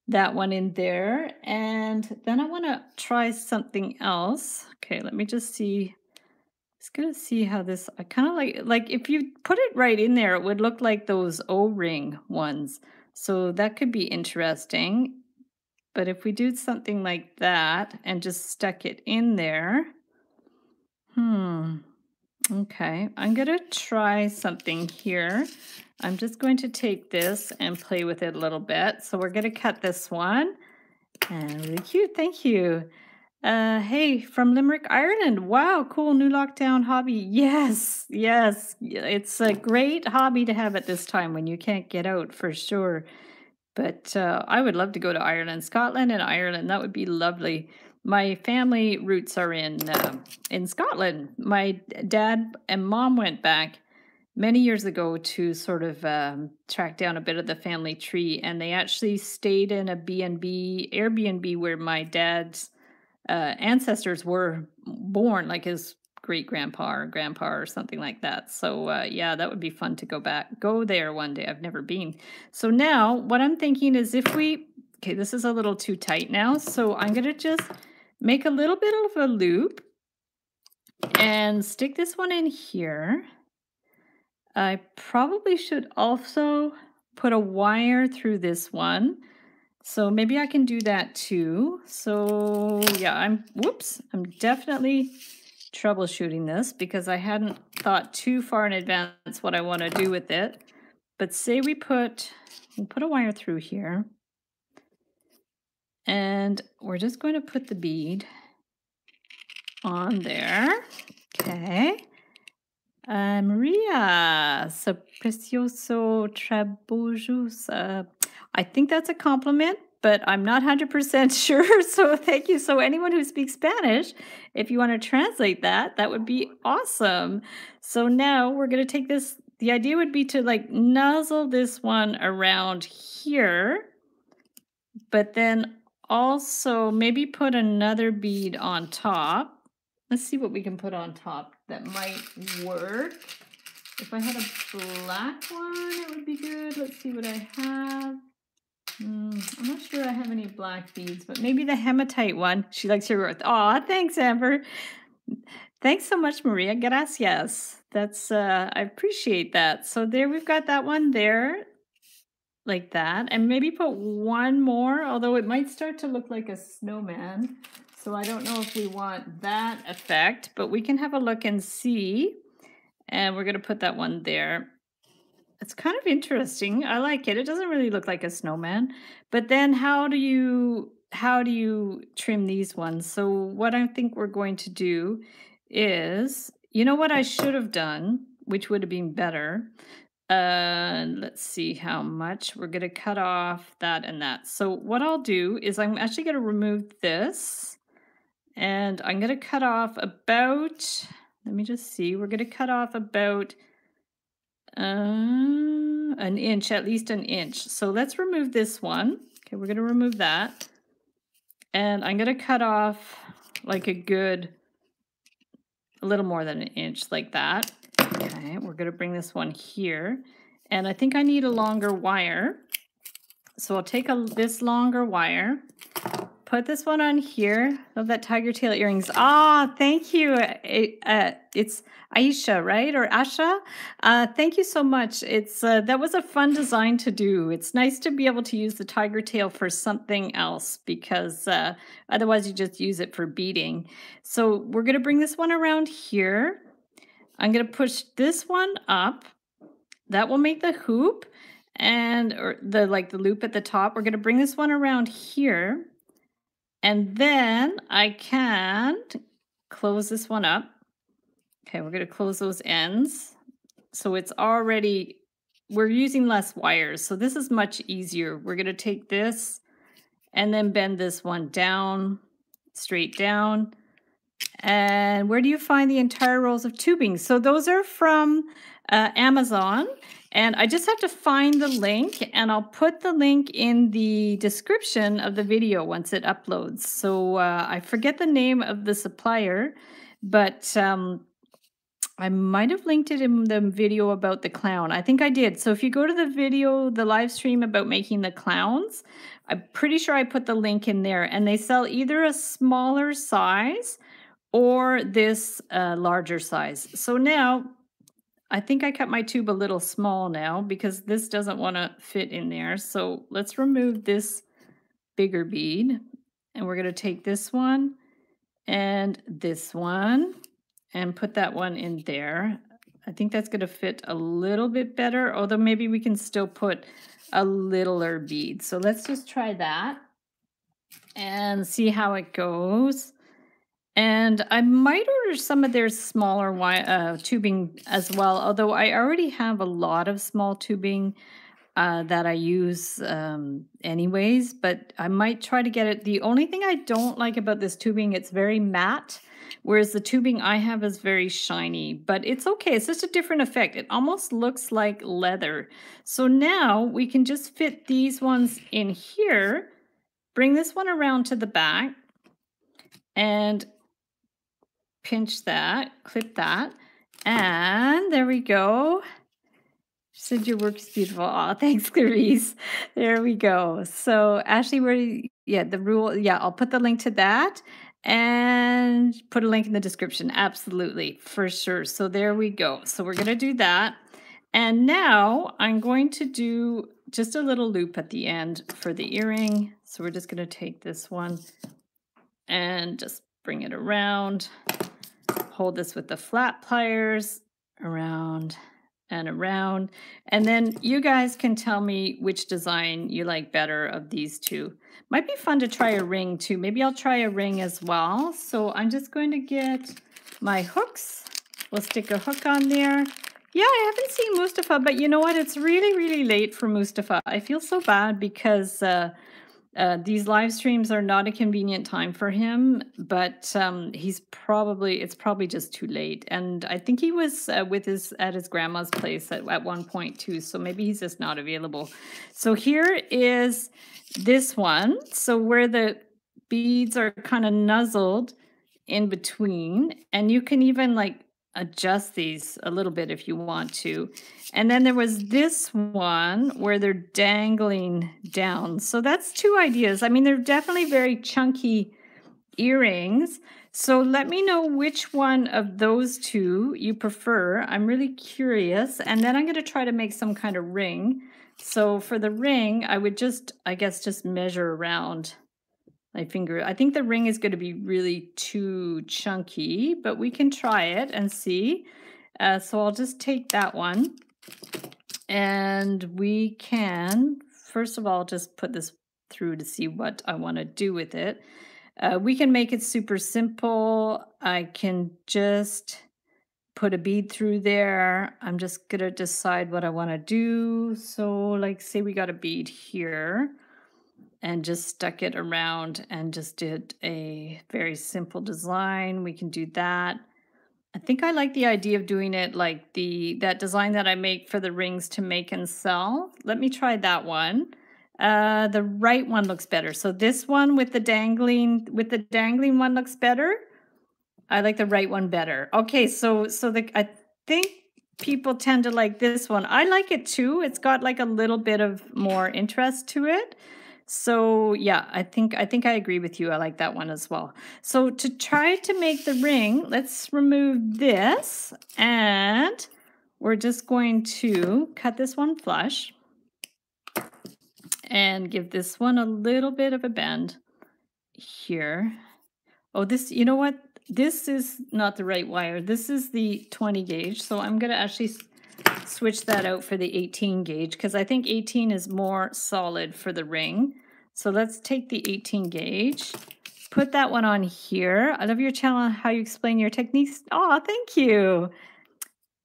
that one in there. And then I want to try something else. Okay, let me just see. Just gonna see how this, I kind of like, like if you put it right in there, it would look like those O-ring ones. So that could be interesting. But if we do something like that and just stuck it in there, hmm, okay, I'm to try something here. I'm just going to take this and play with it a little bit. So we're to cut this one. And really cute, thank you. Uh, hey, from Limerick, Ireland. Wow, cool new lockdown hobby. Yes, yes. It's a great hobby to have at this time when you can't get out for sure. But uh, I would love to go to Ireland, Scotland, and Ireland. That would be lovely. My family roots are in uh, in Scotland. My dad and mom went back many years ago to sort of um, track down a bit of the family tree, and they actually stayed in a B and B Airbnb where my dad's uh, ancestors were born, like his great grandpa or grandpa or something like that. So uh, yeah, that would be fun to go back, go there one day. I've never been. So now what I'm thinking is if we, okay, this is a little too tight now. So I'm going to just make a little bit of a loop and stick this one in here. I probably should also put a wire through this one. So maybe I can do that too. So yeah, I'm, whoops, I'm definitely troubleshooting this because I hadn't thought too far in advance what I want to do with it. But say we put, we put a wire through here. And we're just going to put the bead on there. Okay. Uh, Maria, so precioso trabalhos. I think that's a compliment but I'm not 100% sure. So thank you. So, anyone who speaks Spanish, if you want to translate that, that would be awesome. So, now we're going to take this. The idea would be to like nuzzle this one around here, but then also maybe put another bead on top. Let's see what we can put on top that might work. If I had a black one, it would be good. Let's see what I have. Mm, I'm not sure I have any black beads, but maybe the hematite one. She likes her growth. Aw, thanks, Amber. Thanks so much, Maria. Gracias. That's uh I appreciate that. So there we've got that one there. Like that. And maybe put one more, although it might start to look like a snowman. So I don't know if we want that effect, but we can have a look and see. And we're going to put that one there. It's kind of interesting. I like it. It doesn't really look like a snowman. But then how do you how do you trim these ones? So what I think we're going to do is, you know what I should have done, which would have been better. Uh, let's see how much. We're going to cut off that and that. So what I'll do is I'm actually going to remove this and I'm going to cut off about, let me just see, we're going to cut off about uh, an inch, at least an inch. So let's remove this one. Okay, we're going to remove that. And I'm going to cut off like a good, a little more than an inch like that. Okay, we're going to bring this one here. And I think I need a longer wire. So I'll take a, this longer wire, put this one on here. Love that tiger tail earrings. Ah, thank you. Uh, it's Aisha, right? Or Asha? Uh, thank you so much. It's uh, That was a fun design to do. It's nice to be able to use the tiger tail for something else because uh, otherwise you just use it for beading. So we're going to bring this one around here. I'm going to push this one up. That will make the hoop and or the like the loop at the top. We're going to bring this one around here. And then I can close this one up. Okay, we're going to close those ends. So it's already, we're using less wires. So this is much easier. We're going to take this and then bend this one down, straight down. And where do you find the entire rolls of tubing? So those are from uh, Amazon. And I just have to find the link and I'll put the link in the description of the video once it uploads. So uh, I forget the name of the supplier, but um, I might have linked it in the video about the clown. I think I did. So if you go to the video, the live stream about making the clowns, I'm pretty sure I put the link in there and they sell either a smaller size or this uh, larger size. So now I think I cut my tube a little small now because this doesn't want to fit in there. So let's remove this bigger bead and we're going to take this one and this one and put that one in there. I think that's going to fit a little bit better, although maybe we can still put a littler bead. So let's just try that and see how it goes. And I might order some of their smaller uh, tubing as well, although I already have a lot of small tubing uh, that I use um, anyways, but I might try to get it. The only thing I don't like about this tubing, it's very matte, whereas the tubing I have is very shiny, but it's okay. It's just a different effect. It almost looks like leather. So now we can just fit these ones in here, bring this one around to the back, and pinch that, clip that, and there we go. Said your work is beautiful. Oh, thanks, Clarice. There we go. So Ashley, where yeah, the rule, yeah, I'll put the link to that and put a link in the description. Absolutely, for sure. So there we go. So we're gonna do that. And now I'm going to do just a little loop at the end for the earring. So we're just gonna take this one and just bring it around hold this with the flat pliers around and around. And then you guys can tell me which design you like better of these two. Might be fun to try a ring too. Maybe I'll try a ring as well. So I'm just going to get my hooks. We'll stick a hook on there. Yeah, I haven't seen Mustafa, but you know what? It's really, really late for Mustafa. I feel so bad because uh, uh, these live streams are not a convenient time for him, but um, he's probably it's probably just too late. And I think he was uh, with his at his grandma's place at, at one point too, so maybe he's just not available. So here is this one. So where the beads are kind of nuzzled in between, and you can even like adjust these a little bit if you want to. And then there was this one where they're dangling down. So that's two ideas. I mean, they're definitely very chunky earrings. So let me know which one of those two you prefer. I'm really curious. And then I'm going to try to make some kind of ring. So for the ring, I would just, I guess, just measure around my finger. I think the ring is going to be really too chunky, but we can try it and see. Uh, so I'll just take that one and we can, first of all, just put this through to see what I want to do with it. Uh, we can make it super simple. I can just put a bead through there. I'm just going to decide what I want to do. So like say we got a bead here and just stuck it around and just did a very simple design. We can do that. I think I like the idea of doing it like the that design that I make for the rings to make and sell. Let me try that one. Uh, the right one looks better. So this one with the dangling with the dangling one looks better. I like the right one better. Okay, so so the I think people tend to like this one. I like it too. It's got like a little bit of more interest to it. So yeah, I think I think I agree with you. I like that one as well. So to try to make the ring, let's remove this and we're just going to cut this one flush and give this one a little bit of a bend here. Oh, this, you know what? This is not the right wire. This is the 20 gauge. So I'm going to actually switch that out for the 18 gauge because I think 18 is more solid for the ring. So let's take the 18 gauge, put that one on here. I love your channel how you explain your techniques. Oh, thank you.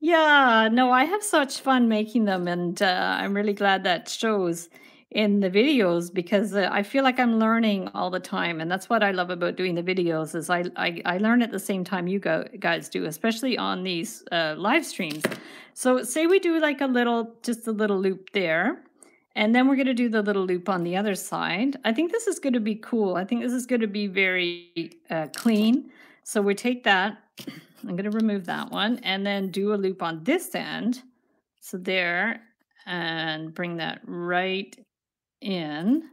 Yeah, no, I have such fun making them and uh, I'm really glad that shows in the videos because uh, I feel like I'm learning all the time, and that's what I love about doing the videos is I I, I learn at the same time you go, guys do, especially on these uh, live streams. So say we do like a little, just a little loop there, and then we're going to do the little loop on the other side. I think this is going to be cool. I think this is going to be very uh, clean. So we take that. I'm going to remove that one and then do a loop on this end. So there, and bring that right in.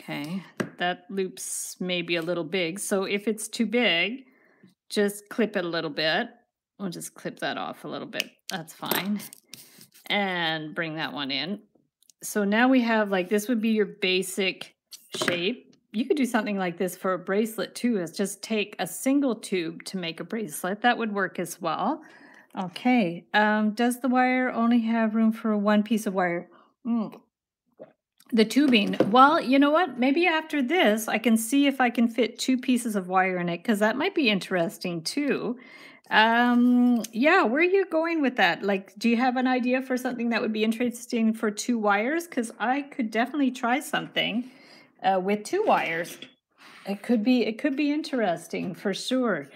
Okay, that loop's maybe a little big. So if it's too big, just clip it a little bit. We'll just clip that off a little bit. That's fine. And bring that one in. So now we have like, this would be your basic shape. You could do something like this for a bracelet too, is just take a single tube to make a bracelet. That would work as well. Okay, um, does the wire only have room for one piece of wire? Mm. The tubing. Well, you know what? Maybe after this, I can see if I can fit two pieces of wire in it because that might be interesting too. Um, yeah, where are you going with that? Like, do you have an idea for something that would be interesting for two wires? Because I could definitely try something uh, with two wires. It could be it could be interesting for sure.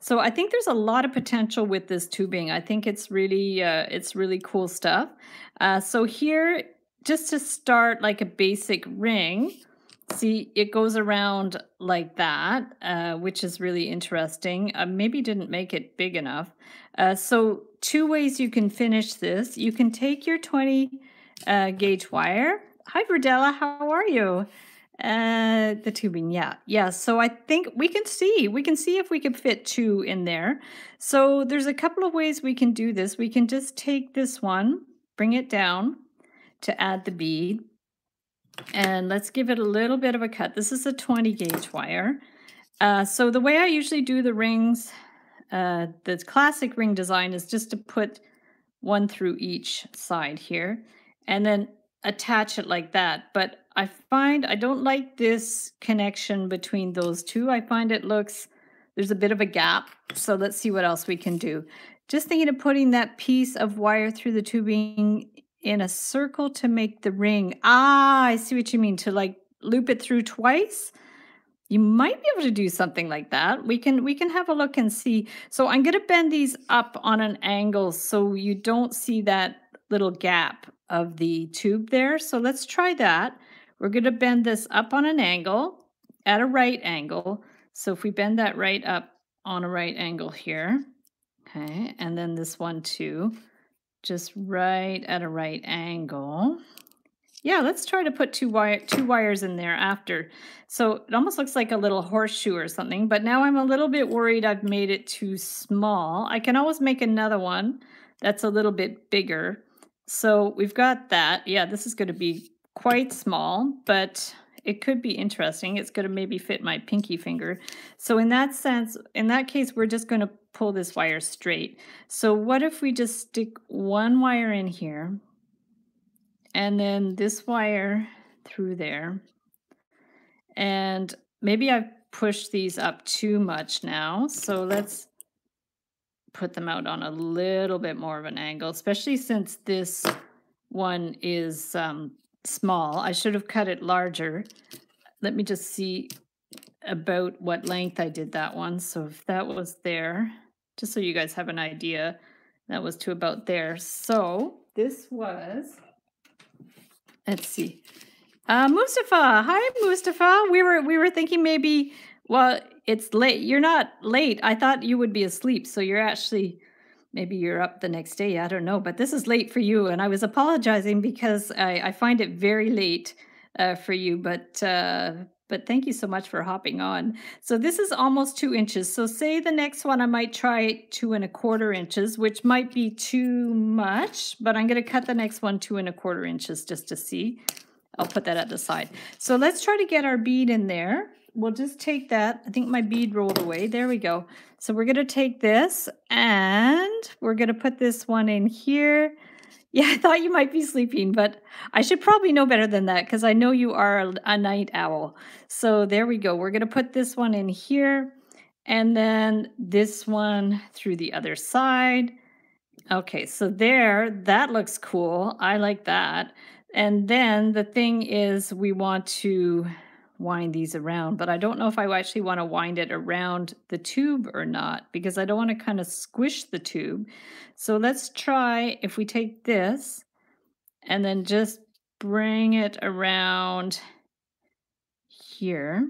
So I think there's a lot of potential with this tubing. I think it's really uh, it's really cool stuff. Uh, so here just to start like a basic ring, see it goes around like that, uh, which is really interesting. Uh, maybe didn't make it big enough. Uh, so two ways you can finish this. You can take your 20 uh, gauge wire. Hi, Verdella, how are you? Uh, the tubing, yeah, yeah. So I think we can see, we can see if we can fit two in there. So there's a couple of ways we can do this. We can just take this one, bring it down, to add the bead. And let's give it a little bit of a cut. This is a 20 gauge wire. Uh, so the way I usually do the rings, uh, the classic ring design is just to put one through each side here and then attach it like that. But I find I don't like this connection between those two. I find it looks, there's a bit of a gap. So let's see what else we can do. Just thinking of putting that piece of wire through the tubing in a circle to make the ring. Ah, I see what you mean. To like loop it through twice. You might be able to do something like that. We can we can have a look and see. So I'm going to bend these up on an angle so you don't see that little gap of the tube there. So let's try that. We're going to bend this up on an angle at a right angle. So if we bend that right up on a right angle here, okay, and then this one too just right at a right angle. Yeah, let's try to put two wire two wires in there after. So it almost looks like a little horseshoe or something, but now I'm a little bit worried I've made it too small. I can always make another one that's a little bit bigger. So we've got that. Yeah, this is going to be quite small, but it could be interesting. It's going to maybe fit my pinky finger. So in that sense, in that case, we're just going to pull this wire straight. So what if we just stick one wire in here and then this wire through there. And maybe I've pushed these up too much now. So let's put them out on a little bit more of an angle, especially since this one is um, small. I should have cut it larger. Let me just see about what length I did that one. So if that was there, just so you guys have an idea, that was to about there. So this was, let's see. Uh, Mustafa, hi Mustafa. We were we were thinking maybe well, it's late. You're not late. I thought you would be asleep, so you're actually maybe you're up the next day. I don't know, but this is late for you, and I was apologizing because I, I find it very late uh, for you. But uh, but thank you so much for hopping on. So this is almost two inches. So say the next one I might try two and a quarter inches, which might be too much, but I'm going to cut the next one two and a quarter inches just to see. I'll put that at the side. So let's try to get our bead in there we'll just take that. I think my bead rolled away. There we go. So we're going to take this and we're going to put this one in here. Yeah, I thought you might be sleeping, but I should probably know better than that because I know you are a, night owl. So there we go. We're going to put this one in here and then this one through the other side. Okay, so there, that looks cool. I like that. And then the thing is we want to wind these around, but I don't know if I actually want to wind it around the tube or not because I don't want to kind of squish the tube. So let's try if we take this and then just bring it around here.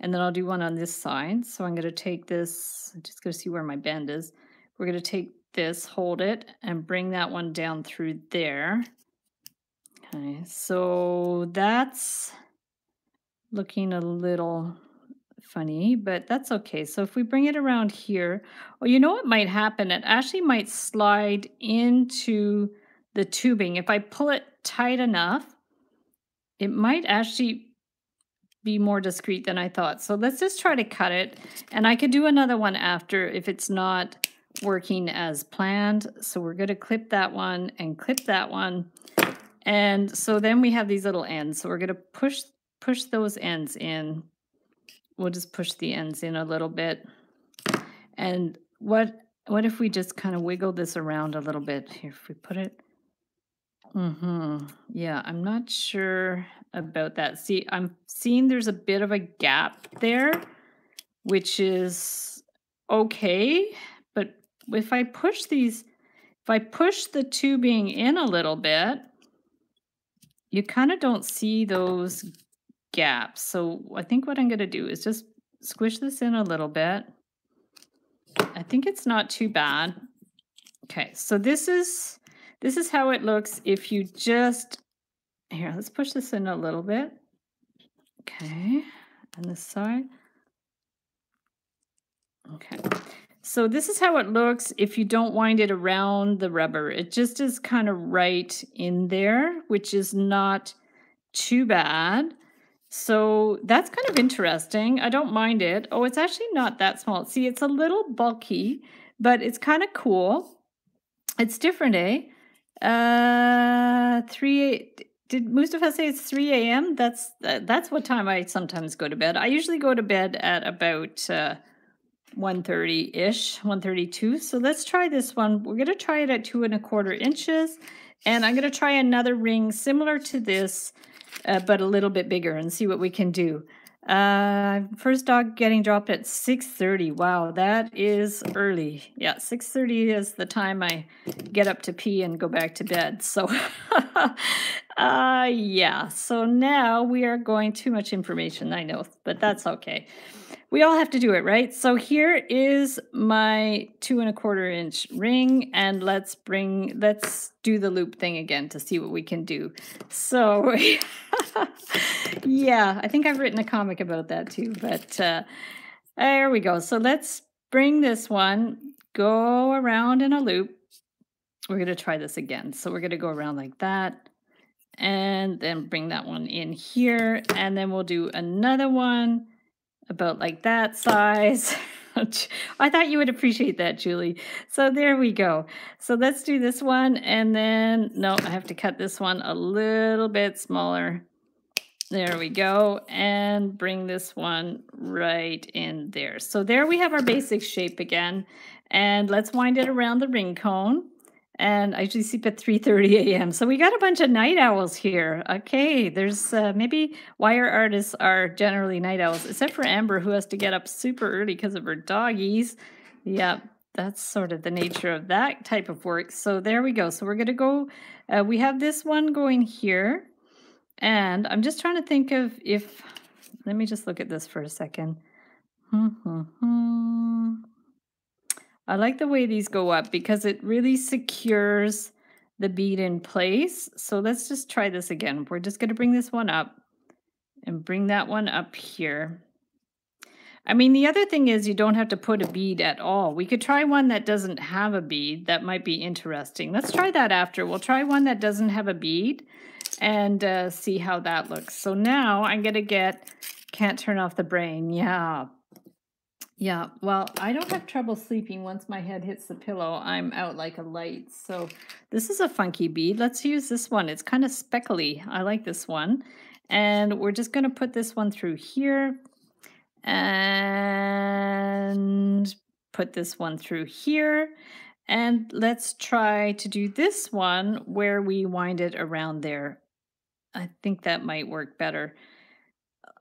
And then I'll do one on this side. So I'm going to take this, I'm just going to see where my bend is. We're going to take this, hold it, and bring that one down through there. Okay, so that's looking a little funny, but that's okay. So if we bring it around here, well, you know what might happen? It actually might slide into the tubing. If I pull it tight enough, it might actually be more discreet than I thought. So let's just try to cut it. And I could do another one after if it's not working as planned. So we're going to clip that one and clip that one. And so then we have these little ends. So we're going to push push those ends in. We'll just push the ends in a little bit. And what what if we just kind of wiggle this around a little bit? Here, if we put it. Mm-hmm. Yeah, I'm not sure about that. See, I'm seeing there's a bit of a gap there, which is okay. But if I push these, if I push the tubing in a little bit, you kind of don't see those gaps. So I think what I'm going to do is just squish this in a little bit. I think it's not too bad. Okay, so this is this is how it looks if you just here, let's push this in a little bit. Okay, on this side. Okay. So this is how it looks if you don't wind it around the rubber. It just is kind of right in there, which is not too bad. So that's kind of interesting. I don't mind it. Oh, it's actually not that small. See, it's a little bulky, but it's kind of cool. It's different, eh? Uh, three. Did Mustafa say it's three a.m.? That's uh, that's what time I sometimes go to bed. I usually go to bed at about uh, one thirty ish, one thirty-two. So let's try this one. We're gonna try it at two and a quarter inches, and I'm gonna try another ring similar to this uh, but a little bit bigger and see what we can do. Uh, first dog getting dropped at 6.30. Wow, that is early. Yeah, 6.30 is the time I get up to pee and go back to bed. So, uh, yeah, so now we are going too much information, I know, but that's okay we all have to do it, right? So here is my two and a quarter inch ring and let's bring, let's do the loop thing again to see what we can do. So yeah, I think I've written a comic about that too, but uh, there we go. So let's bring this one, go around in a loop. We're going to try this again. So we're going to go around like that and then bring that one in here. And then we'll do another one about like that size. I thought you would appreciate that, Julie. So there we go. So let's do this one. And then, no, I have to cut this one a little bit smaller. There we go. And bring this one right in there. So there we have our basic shape again. And let's wind it around the ring cone and I usually sleep at 3:30 a.m. So we got a bunch of night owls here. Okay, there's uh, maybe wire artists are generally night owls, except for Amber, who has to get up super early because of her doggies. Yeah, that's sort of the nature of that type of work. So there we go. So we're gonna go. Uh, we have this one going here, and I'm just trying to think of if. Let me just look at this for a second. Hmm, hmm, hmm. I like the way these go up because it really secures the bead in place. So let's just try this again. We're just going to bring this one up and bring that one up here. I mean, the other thing is you don't have to put a bead at all. We could try one that doesn't have a bead. That might be interesting. Let's try that after. We'll try one that doesn't have a bead and uh, see how that looks. So now I'm going to get, can't turn off the brain. Yeah, yeah, well, I don't have trouble sleeping. Once my head hits the pillow, I'm out like a light. So this is a funky bead. Let's use this one. It's kind of speckly. I like this one. And we're just going to put this one through here and put this one through here. And let's try to do this one where we wind it around there. I think that might work better.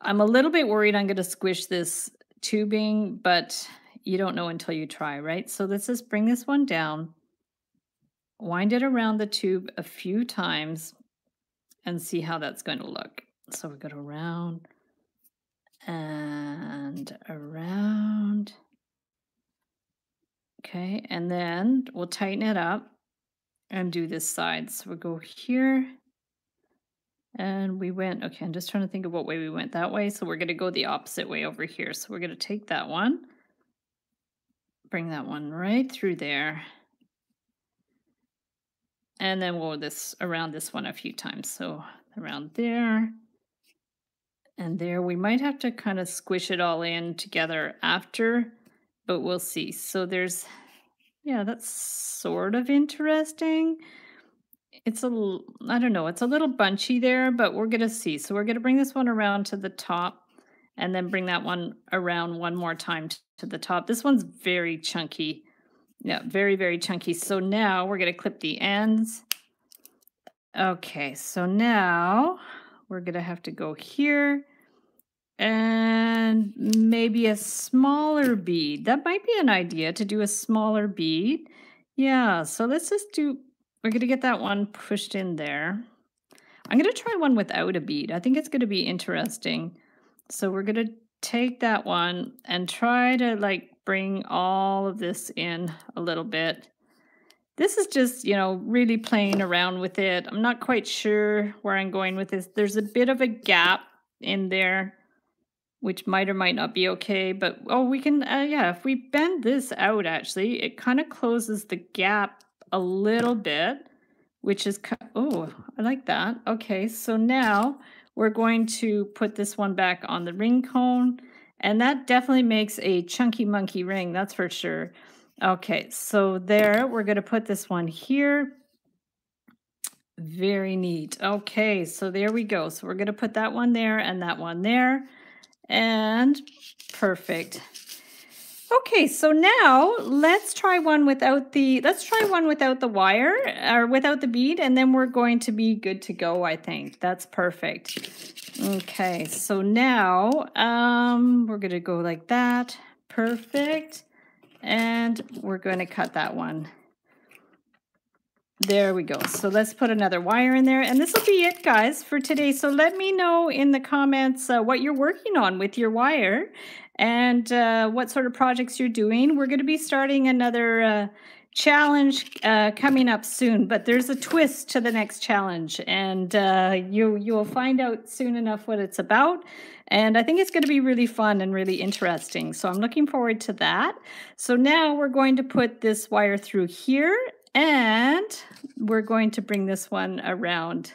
I'm a little bit worried I'm going to squish this tubing, but you don't know until you try, right? So let's just bring this one down, wind it around the tube a few times, and see how that's going to look. So we go around and around. Okay, and then we'll tighten it up and do this side. So we'll go here and we went, okay, I'm just trying to think of what way we went that way. So we're going to go the opposite way over here. So we're going to take that one, bring that one right through there. And then we'll this around this one a few times. So around there and there. We might have to kind of squish it all in together after, but we'll see. So there's, yeah, that's sort of interesting it's a I don't know, it's a little bunchy there, but we're going to see. So we're going to bring this one around to the top and then bring that one around one more time to the top. This one's very chunky. Yeah, very, very chunky. So now we're going to clip the ends. Okay, so now we're going to have to go here and maybe a smaller bead. That might be an idea to do a smaller bead. Yeah, so let's just do we're going to get that one pushed in there. I'm going to try one without a bead. I think it's going to be interesting. So we're going to take that one and try to like bring all of this in a little bit. This is just, you know, really playing around with it. I'm not quite sure where I'm going with this. There's a bit of a gap in there, which might or might not be okay. But, oh, we can, uh, yeah, if we bend this out, actually, it kind of closes the gap a little bit, which is, oh, I like that. Okay, so now we're going to put this one back on the ring cone. And that definitely makes a chunky monkey ring, that's for sure. Okay, so there, we're going to put this one here. Very neat. Okay, so there we go. So we're going to put that one there and that one there. And perfect. Okay, so now let's try one without the let's try one without the wire or without the bead and then we're going to be good to go, I think. That's perfect. Okay, so now um we're going to go like that. Perfect. And we're going to cut that one. There we go. So let's put another wire in there. And this will be it, guys, for today. So let me know in the comments uh, what you're working on with your wire and uh, what sort of projects you're doing. We're going to be starting another uh, challenge uh, coming up soon, but there's a twist to the next challenge, and uh, you you will find out soon enough what it's about. And I think it's going to be really fun and really interesting. So I'm looking forward to that. So now we're going to put this wire through here, and we're going to bring this one around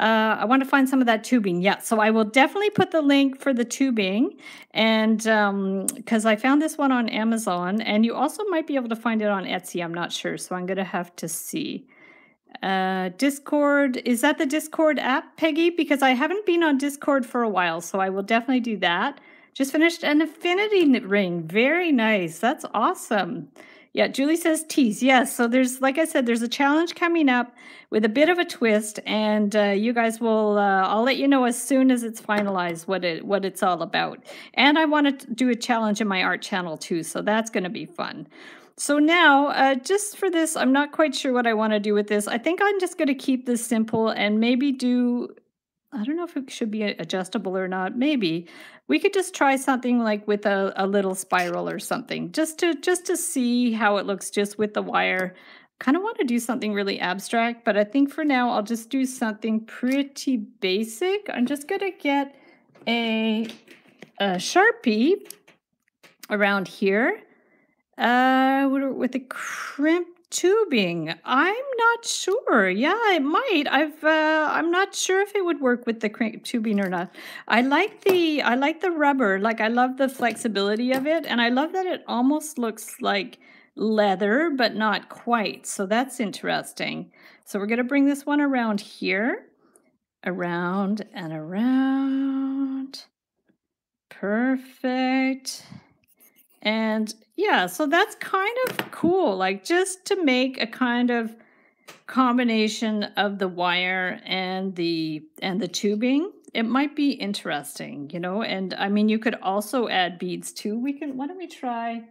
Uh, I want to find some of that tubing. Yeah, so I will definitely put the link for the tubing, and because um, I found this one on Amazon, and you also might be able to find it on Etsy. I'm not sure, so I'm going to have to see. Uh, Discord is that the Discord app, Peggy? Because I haven't been on Discord for a while, so I will definitely do that. Just finished an affinity ring. Very nice. That's awesome. Yeah, Julie says tease. Yes. So there's, like I said, there's a challenge coming up with a bit of a twist, and uh, you guys will. Uh, I'll let you know as soon as it's finalized what it what it's all about. And I want to do a challenge in my art channel too, so that's going to be fun. So now, uh, just for this, I'm not quite sure what I want to do with this. I think I'm just going to keep this simple and maybe do I don't know if it should be adjustable or not. Maybe we could just try something like with a, a little spiral or something just to just to see how it looks just with the wire. Kind of want to do something really abstract, but I think for now I'll just do something pretty basic. I'm just going to get a, a Sharpie around here uh, with a crimp tubing. I'm not sure. Yeah, it might. I've uh, I'm not sure if it would work with the tubing or not. I like the I like the rubber. Like I love the flexibility of it, and I love that it almost looks like leather, but not quite. So that's interesting. So we're gonna bring this one around here, around and around. Perfect. And yeah, so that's kind of cool. Like just to make a kind of combination of the wire and the and the tubing, it might be interesting, you know. And I mean, you could also add beads too. We can. Why don't we try?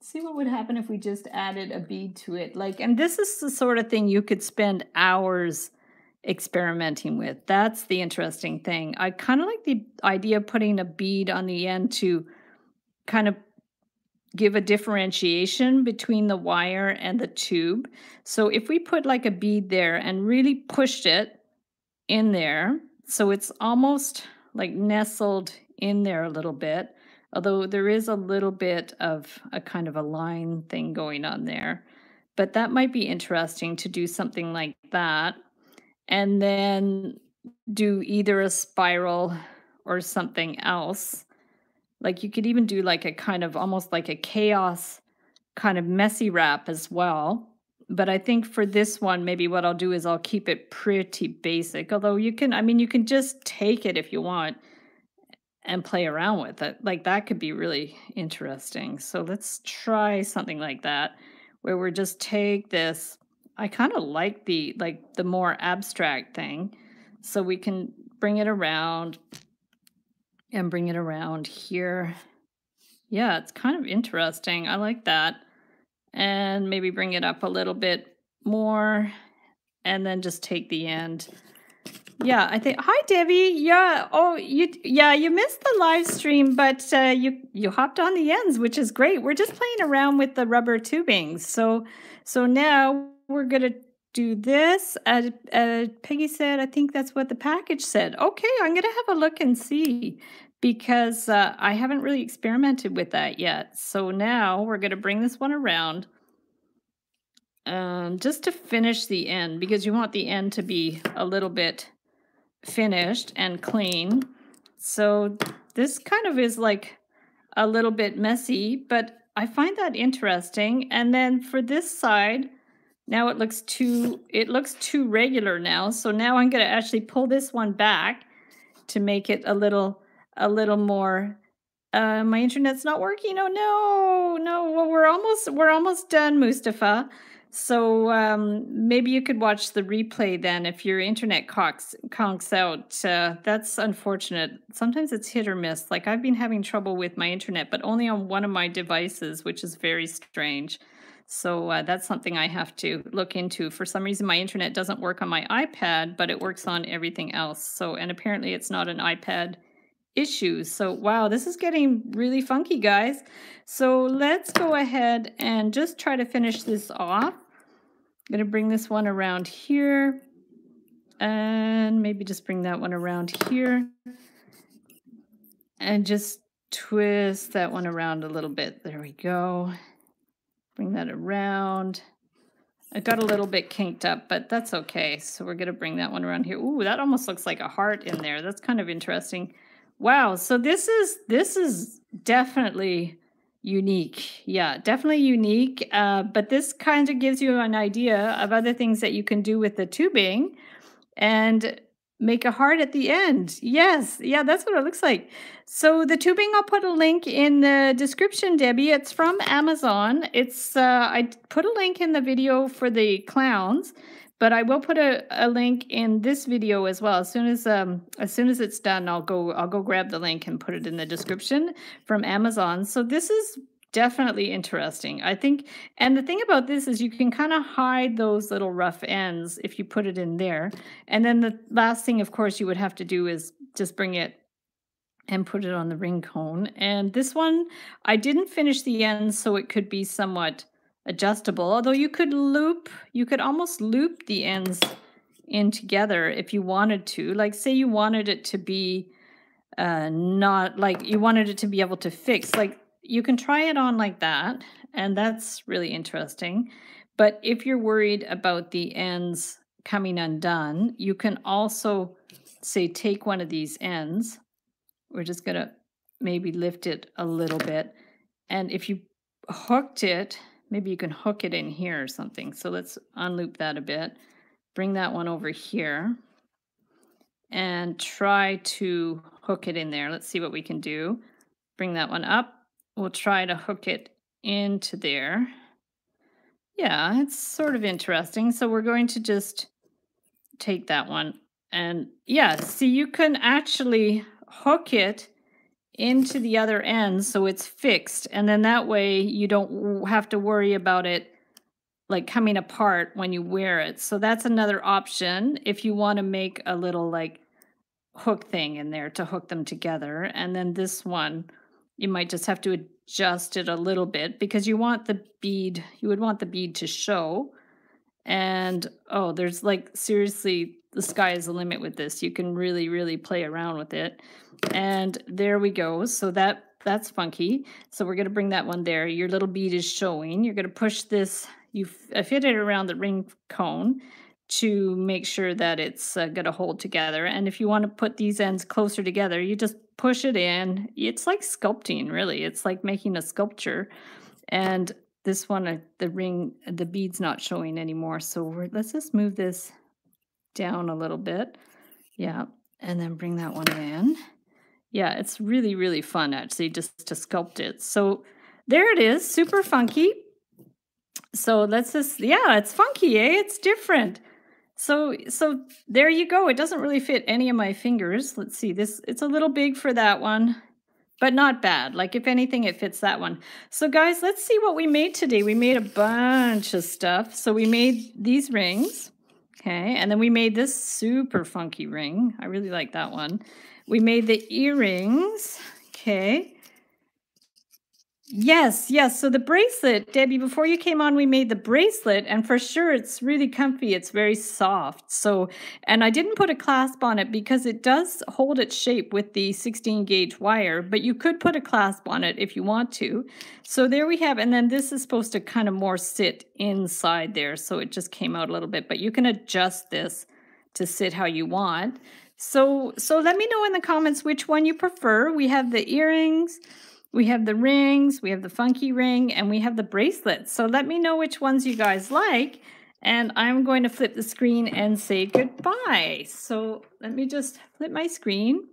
See what would happen if we just added a bead to it. Like, and this is the sort of thing you could spend hours experimenting with. That's the interesting thing. I kind of like the idea of putting a bead on the end to kind of give a differentiation between the wire and the tube. So if we put like a bead there and really pushed it in there, so it's almost like nestled in there a little bit, although there is a little bit of a kind of a line thing going on there. But that might be interesting to do something like that. And then do either a spiral or something else like you could even do like a kind of almost like a chaos kind of messy wrap as well. But I think for this one, maybe what I'll do is I'll keep it pretty basic. Although you can, I mean, you can just take it if you want and play around with it. Like that could be really interesting. So let's try something like that where we're just take this. I kind of like the like the more abstract thing. So we can bring it around, and bring it around here. Yeah, it's kind of interesting. I like that. And maybe bring it up a little bit more and then just take the end. Yeah, I think. Hi, Debbie. Yeah. Oh, you. Yeah, you missed the live stream, but uh, you you hopped on the ends, which is great. We're just playing around with the rubber tubing. So so now we're gonna do this. Uh, uh, Peggy said, I think that's what the package said. Okay, I'm gonna have a look and see because uh, I haven't really experimented with that yet. So now we're going to bring this one around um, just to finish the end because you want the end to be a little bit finished and clean. So this kind of is like a little bit messy, but I find that interesting. And then for this side, now it looks too it looks too regular now. So now I'm going to actually pull this one back to make it a little a little more uh, my internet's not working. Oh no, no. Well, we're almost we're almost done, Mustafa. So um, maybe you could watch the replay then if your internet conks, conks out. Uh, that's unfortunate. Sometimes it's hit or miss. Like I've been having trouble with my internet, but only on one of my devices, which is very strange. So uh, that's something I have to look into. For some reason, my internet doesn't work on my iPad, but it works on everything else. So, and apparently, it's not an iPad issues. So, wow, this is getting really funky, guys. So let's go ahead and just try to finish this off. I'm going to bring this one around here and maybe just bring that one around here and just twist that one around a little bit. There we go. Bring that around. It got a little bit kinked up, but that's okay. So we're going to bring that one around here. Ooh, that almost looks like a heart in there. That's kind of interesting. Wow. So this is this is definitely unique. Yeah, definitely unique. Uh, but this kind of gives you an idea of other things that you can do with the tubing and make a heart at the end. Yes, yeah, that's what it looks like. So the tubing, I'll put a link in the description, Debbie. It's from Amazon. It's uh, I put a link in the video for the clowns, but I will put a, a link in this video as well. As soon as um as soon as it's done, I'll go I'll go grab the link and put it in the description from Amazon. So this is definitely interesting. I think and the thing about this is you can kind of hide those little rough ends if you put it in there. And then the last thing of course you would have to do is just bring it and put it on the ring cone. And this one I didn't finish the ends so it could be somewhat adjustable. Although you could loop, you could almost loop the ends in together if you wanted to. Like say you wanted it to be uh, not like you wanted it to be able to fix. Like you can try it on like that, and that's really interesting. But if you're worried about the ends coming undone, you can also say take one of these ends. We're just gonna maybe lift it a little bit. And if you hooked it Maybe you can hook it in here or something. So let's unloop that a bit. Bring that one over here and try to hook it in there. Let's see what we can do. Bring that one up. We'll try to hook it into there. Yeah, it's sort of interesting. So we're going to just take that one. And yeah, see, you can actually hook it into the other end so it's fixed and then that way you don't have to worry about it like coming apart when you wear it so that's another option if you want to make a little like hook thing in there to hook them together and then this one you might just have to adjust it a little bit because you want the bead you would want the bead to show and oh there's like seriously the sky is the limit with this you can really really play around with it and there we go. So that that's funky. So we're going to bring that one there. Your little bead is showing. You're going to push this, you fit it around the ring cone to make sure that it's uh, going to hold together. And if you want to put these ends closer together, you just push it in. It's like sculpting, really. It's like making a sculpture. And this one, uh, the ring, the bead's not showing anymore. So let's just move this down a little bit. Yeah. And then bring that one in. Yeah, it's really, really fun actually just to sculpt it. So there it is, super funky. So let's just, yeah, it's funky, eh? It's different. So, so there you go. It doesn't really fit any of my fingers. Let's see this. It's a little big for that one, but not bad. Like if anything, it fits that one. So guys, let's see what we made today. We made a bunch of stuff. So we made these rings. Okay. And then we made this super funky ring. I really like that one. We made the earrings. Okay. Yes, yes. So the bracelet, Debbie, before you came on, we made the bracelet, and for sure it's really comfy. It's very soft. So, and I didn't put a clasp on it because it does hold its shape with the 16 gauge wire, but you could put a clasp on it if you want to. So there we have, and then this is supposed to kind of more sit inside there. So it just came out a little bit, but you can adjust this to sit how you want. So, so let me know in the comments which one you prefer. We have the earrings, we have the rings, we have the funky ring, and we have the bracelets. So let me know which ones you guys like. And I'm going to flip the screen and say goodbye. So let me just flip my screen.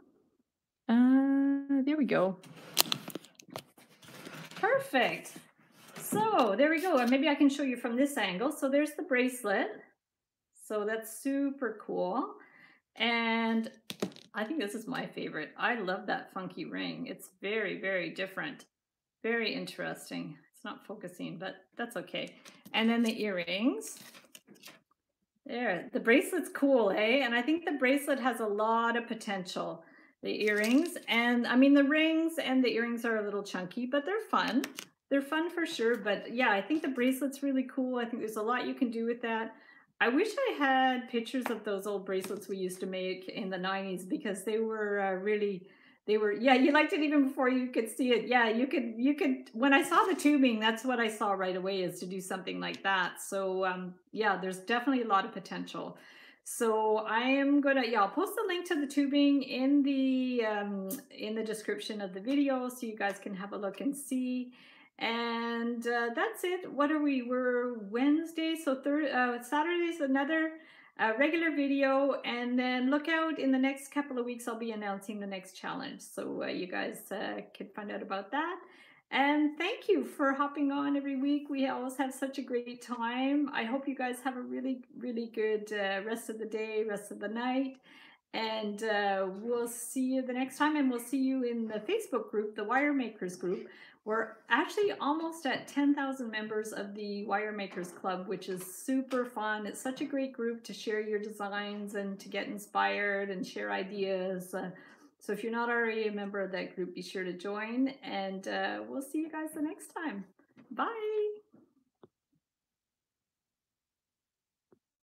Uh, there we go. Perfect. So there we go. And maybe I can show you from this angle. So there's the bracelet. So that's super cool. And I think this is my favorite. I love that funky ring. It's very, very different. Very interesting. It's not focusing, but that's okay. And then the earrings. There, the bracelet's cool, hey? And I think the bracelet has a lot of potential. The earrings, and I mean, the rings and the earrings are a little chunky, but they're fun. They're fun for sure, but yeah, I think the bracelet's really cool. I think there's a lot you can do with that. I wish I had pictures of those old bracelets we used to make in the 90s because they were uh, really they were yeah you liked it even before you could see it. Yeah you could you could when i saw the tubing that's what i saw right away is to do something like that. So um yeah there's definitely a lot of potential. So i am gonna yeah i'll post the link to the tubing in the um in the description of the video so you guys can have a look and see and uh, that's it. What are we we're wednesday so third uh saturday's another a regular video. And then look out in the next couple of weeks I'll be announcing the next challenge. So uh, you guys uh, can find out about that. And thank you for hopping on every week. We always have such a great time. I hope you guys have a really really good uh, rest of the day rest of the night. And uh, we'll see you the next time and we'll see you in the Facebook group the wire makers group we're actually almost at 10,000 members of the Wire Makers Club, which is super fun. It's such a great group to share your designs and to get inspired and share ideas. Uh, so if you're not already a member of that group, be sure to join and uh, we'll see you guys the next time. Bye.